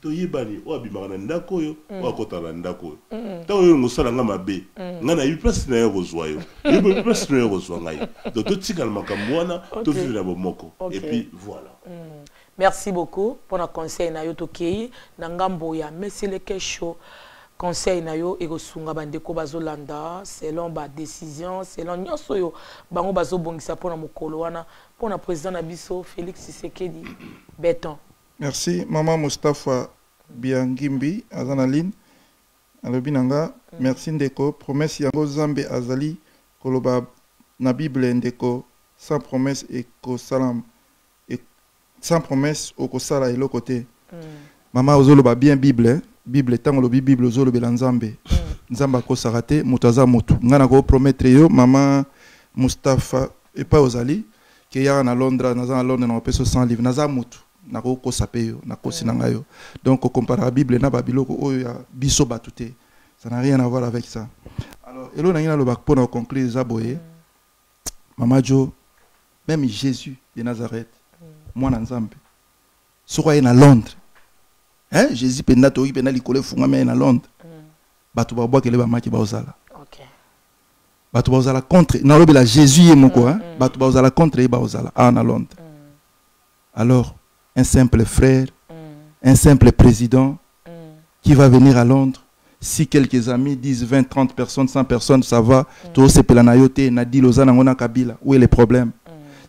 toyebani oyo abimaka na ndako oyo oyo akɔtaka na ndako oyo. Ntango oyo ngosala nga mabe ngai nayebi place na yo kozwa yo. Yebi place na yo kozwa ngai. Donc totikala makambo wana tovivre na bomoko. Et puis voilà. Merci beaucoup mpona conseil na yo tokei. Na ngambo ya monsieur leke show conseil na yo ekosunga bandeko bazolanda selon badécision selon nyonso oyo bango bazobongisa mpona mokolo wana. Mpona président na biso félix tshisekedi. Beton merci. Mama mustapha biangimbi aza na alobi na nga. Merci ndeko. Promese yango nzambe azali koloba na bible ndeko. Sans promese ekosala e- sans promese okosala eloko te. Mama ozoloba bien bible eh? bible ntango olobi bible ozolobela nzambe. Nzambe akosaka te moto aza motu. Ngai nakoprometre yo mama mustapha epai ozali ke yaka na londres naza na londres nakopesa yo 100 livre naza motu nakokosa mpe yo nakosi na ngai yo. Donc okomparaka bible na babiloko oyo ya biso bato te. Ça n'a rien à voir avec ça. Alors elo nangi naloba mpona koconclure eza boye. Mama jo même jésus de nazareth mwana nzambe soko aye na londres hein? jésus mpenza toyoki mpenza likolo efungami aye na londres. Bato babwakele bamaki baozala. Bato bazala contre nalobela jésus ye moko hein? bato bazala contre ye baozala. Awa na londres. Alors un simple frère un simple président qui va venir à londres. Si quelques amis disent 20 30 personnes 100 personnes ça va. Tosepela na yo te na dile oza nango na kabila où est le problème?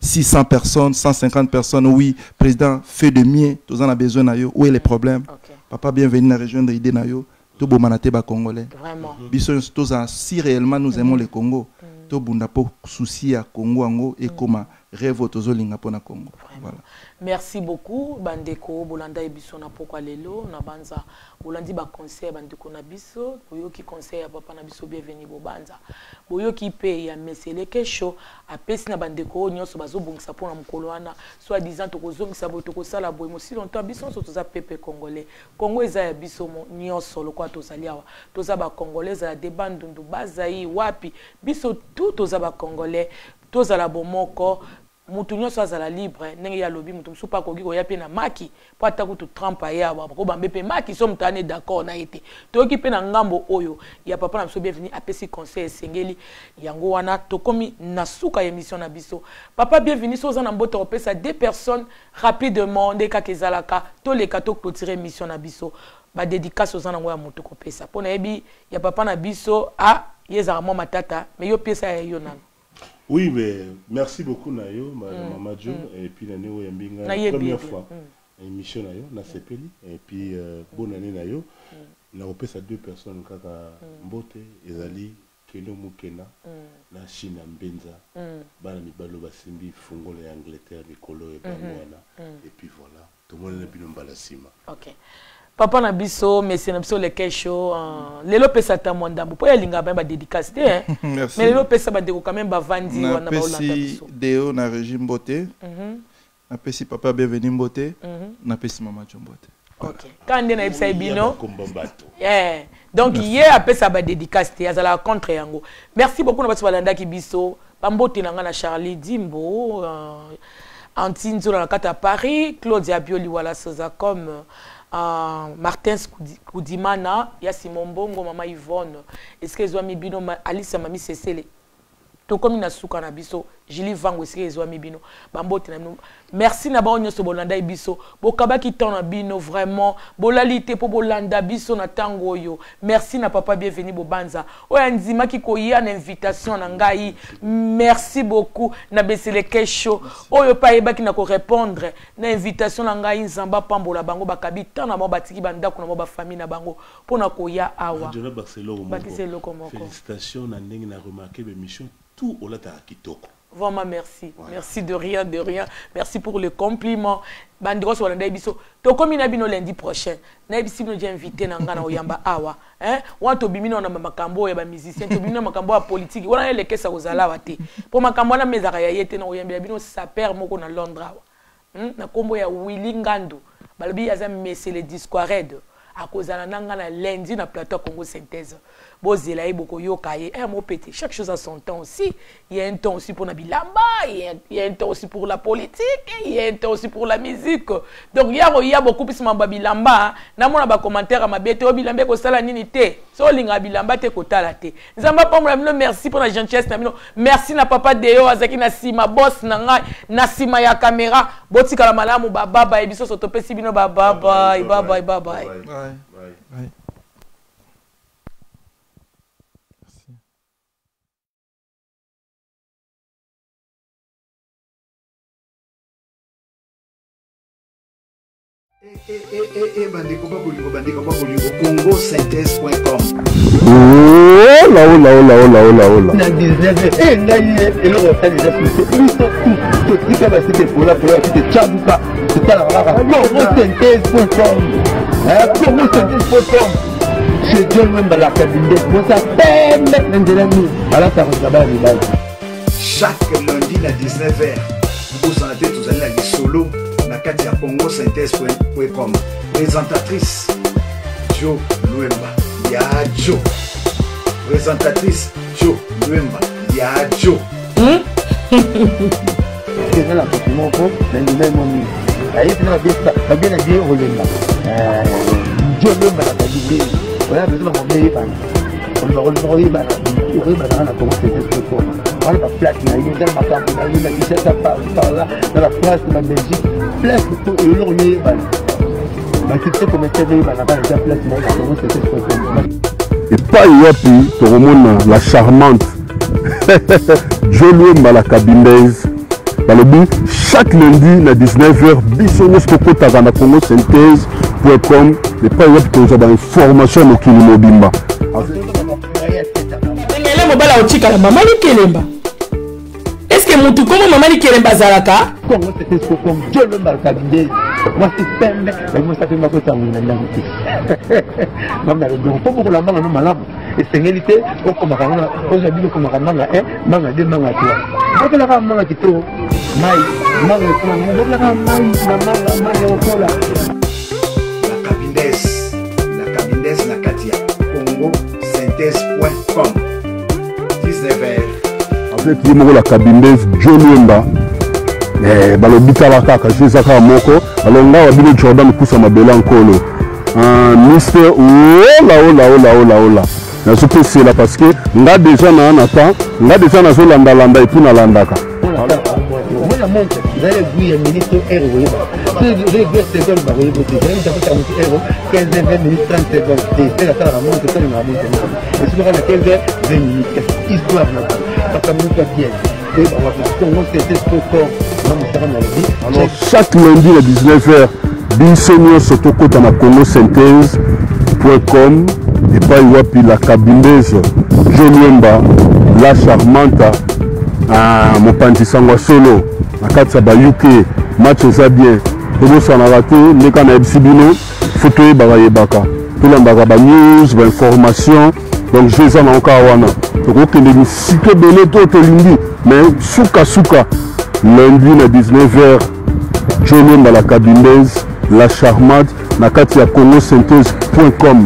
600 personnes 150 personnes oui président fait de mieux toza na besoin na yo où est le problème? Papa bienvenue na rejoindre idée na yo tobomana te bacongolais vraiment. Tozala si réellement nous aimons le congo tobunda mpo susi ya congo yango ekoma rêve tozolinga mpona congo. Voilà. Merci beaucoup bandeko bolanda ye biso na pokwa lelo na banza. Bolandi baconseil ya bandeko na biso boyoki conseil ya papa na biso bienveni bobanza. Boyoki mpe ya meseleke sho apesi na bandeko oyo nyonso bazobongisa mpona mokolo soit disant tokozongisa boye tokosala boye. Mosi longtemps biso nyonso toza pepe congolais. Congo eza ya biso nyonso lokola tozali awa. Toza bacongolais ezala de bandundu wapi? Biso tu toza bacongolais tozala bomoko mutu nyonso azala libre ndenge ye alobi mutu mosusu mpe akoki na maki mpo ata kutu trump aye awa maki so moto ane d'accord na ye te. Toyoki mpe na ngambo oyo ya papa na biso bienvenu apesi conseil esengeli. Yango wana tokomi na suka ya biso. Papa bienvenu so oza na deux personnes rapidement nde kaka ezalaka toleka toclotire émission na biso. Badédicace oza nango ya moto kopesa. Mpo nayebi ya papa na biso a ye ezalaka mwa matata me yo pesa ya Oui, mais merci beaucoup Nayo, ma, Maman Jo, et puis où Yambinga, ye première fois, émission Nayo, na Sepeli, et puis euh, Nayo, na opesa deux personnes kaka Mbote, Ezali, Keno Mukena, na China Mbenza, bana mibalo basimbi fungolo ya Angleterre mikolo et bangwana, et puis voilà, tout le monde est bien mbala sima. ok papa na biso mesi na biso leke show uh, lelo opesa ta mwa ndambo mpo yalingaka bani badédicace te hein? Merci. mais lelo opesa bandeko quand même bavandi wana baolanda napesi biso. Deo na régie mbote. Napesi papa mbote. Napesi mama jo mbote. Ok. Kaka nde nayebisa ye bino. donc ye apesa badédicace te azalaka contre yango. Merci beaucoup na bato balandaki biso. Bambote na ngai na charlie dimbo uh, anti nzola na kati ya paris claude abioli wala sozacom uh, martin kudimana ya simon mbongo mama yvonne. Eske ezwami bino ma- alice mami sesele? Tokomi na suka na biso julie vango esika bino? Bambote na bino merci na bango nyonso bolanda ye biso bokabaki na bino vraiment. Bolali te mpo bolanda biso na ntango oyo. Merci na papa bienvenu bobanza. Oyo andimaki koya na invitation na ngai. Merci beaucoup na beseleke show oyo mpe ayebaki na korépondre na invitation na ngai nzambe apambola bango bakabi ntango na bango batiki bandako na bango bafamille na bango mpo na koya awa. Bakisa eloko moko. Félicitations na ndenge na remarqué l'émission tout olataka kitoko. Vraiment merci. Merci de rien, de rien. Merci pour le compliment. bandeko nyonso balanda ye biso tokomi na bino lundi prochain nayebisi bino dia invité na na oyamba awa hein? wana tobimi na na makambo ya bamusicien tobimi na makambo ya politike wana elekesa kozala awa te mpo makambo wana me ezalaka ya ye te na koyambela bino saper moko na londres awa hmm? na nkombo ya willi ngandu balobi aza mese le disquared akozala na ngai na lundi na plateau congo synthèse bozela ye bokoyoka ye eh, mopete chaque chose a son temps aussi. Il y a un temps aussi pour na bilamba il y a- il y a un temps aussi pour la politique il y a un temps aussi pour la musique. Donc ya koya bokupisi mambo ya bilamba namona bacommentaire ya mabe te oyo bilamba ekosala nini te? So olingaka bilamba te kotala te. Nzambe apambola bino merci mpo na gentillesse na bino. Merci na papa deyo azalaki na nsima bos na ngai na nsima ya kamera botikala malamu bababa biso so topesi bino bababai babai babai bandeko babolingo bandeko babolingo congo synthese com olaolaolaolaolaolana 19 ngai eloko osalisa biso teknika basite epolapola basite cabuka totalaka kaka congo synthese com congo synthese com chez john wembalaka binde posa pembe na nzela mi alataka zaba ya mibali chaque lundi na 19 h tokosana te tozali na lisolo na kati ya congo synthèse.com présentatrice jo lwemba ya jo présentatrice jo lwemba ya jo eza na kopi moko na ndima momi ayebi na babie na bie kolemba jo lwemba na kabinde oya bezo bango meyebana olobaka oyebana na congo synthèse.com wana baplace na ye eza na makambo na ye na kinshasa parla na bafrance na belgique. Place eloko neyebana bakitoko metiere eyebana bana eza place na ye na congo synthèse.com epai wapi tokomona la charmante. Jolwemba la balobi chaque lundi na 19h biso nyonso tokɔtaka na congo synthèse com epai wapi tozwa bainformation ya mokili mobimba mobala otikala mama likelemba motu komo mama likelemba azalaka kongo tete sokong jolo baluka bideli mwasi pembe baimosa pembe akotangoina ndambo te mama yalodongo mpo bokola mbanga no malamu esengeli te okomaka nga ozwa bino okomaka mbanga 1 mbanga 2 mbanga 3 bokelaka mbanga kitoko mai mbanga ekola bokelaka mai na mbanga mai ya kokola na kabindes na kabindes na kati ya congo synthese com. seti ye moko na kabimbe jonemba eh, balobi tala kaka ju eza kaka moko. Balonga wa bino jordan kusa mabela nkolo. Ah, mister olaolaolaolaola nazopesela parce que nga deja na na temps nga deja nazolandalanda epui nalandaka. mwana monte ezali egui ya minute to heure oyeba soki egui ya seconde bakoyeba te ezali mutu akota mutu heure 15 20 minutes 30 secondes te tel asalaka monte tolingaa monte esiko kaka na 15 20 minutes kasi histoire na parce que minute akiyae Alors, chaque lundi à 19h, biso nyonso tokɔta na congo synthèse com epai wapi la kabimbese jo lwemba la charmanta mopanzi sango solo na kati ya ba uk match eza bien. Tobosanaka te ndeka nayebisi bino fo toyebaka yebaka. Tolambaka banews bainformation donc je eza nango kaka wana. Tokokende bisika ebele to tolingi. Mais sukasuka lundi na 19h jolwemba la kabindese la charmante na kati ya congo synthèse com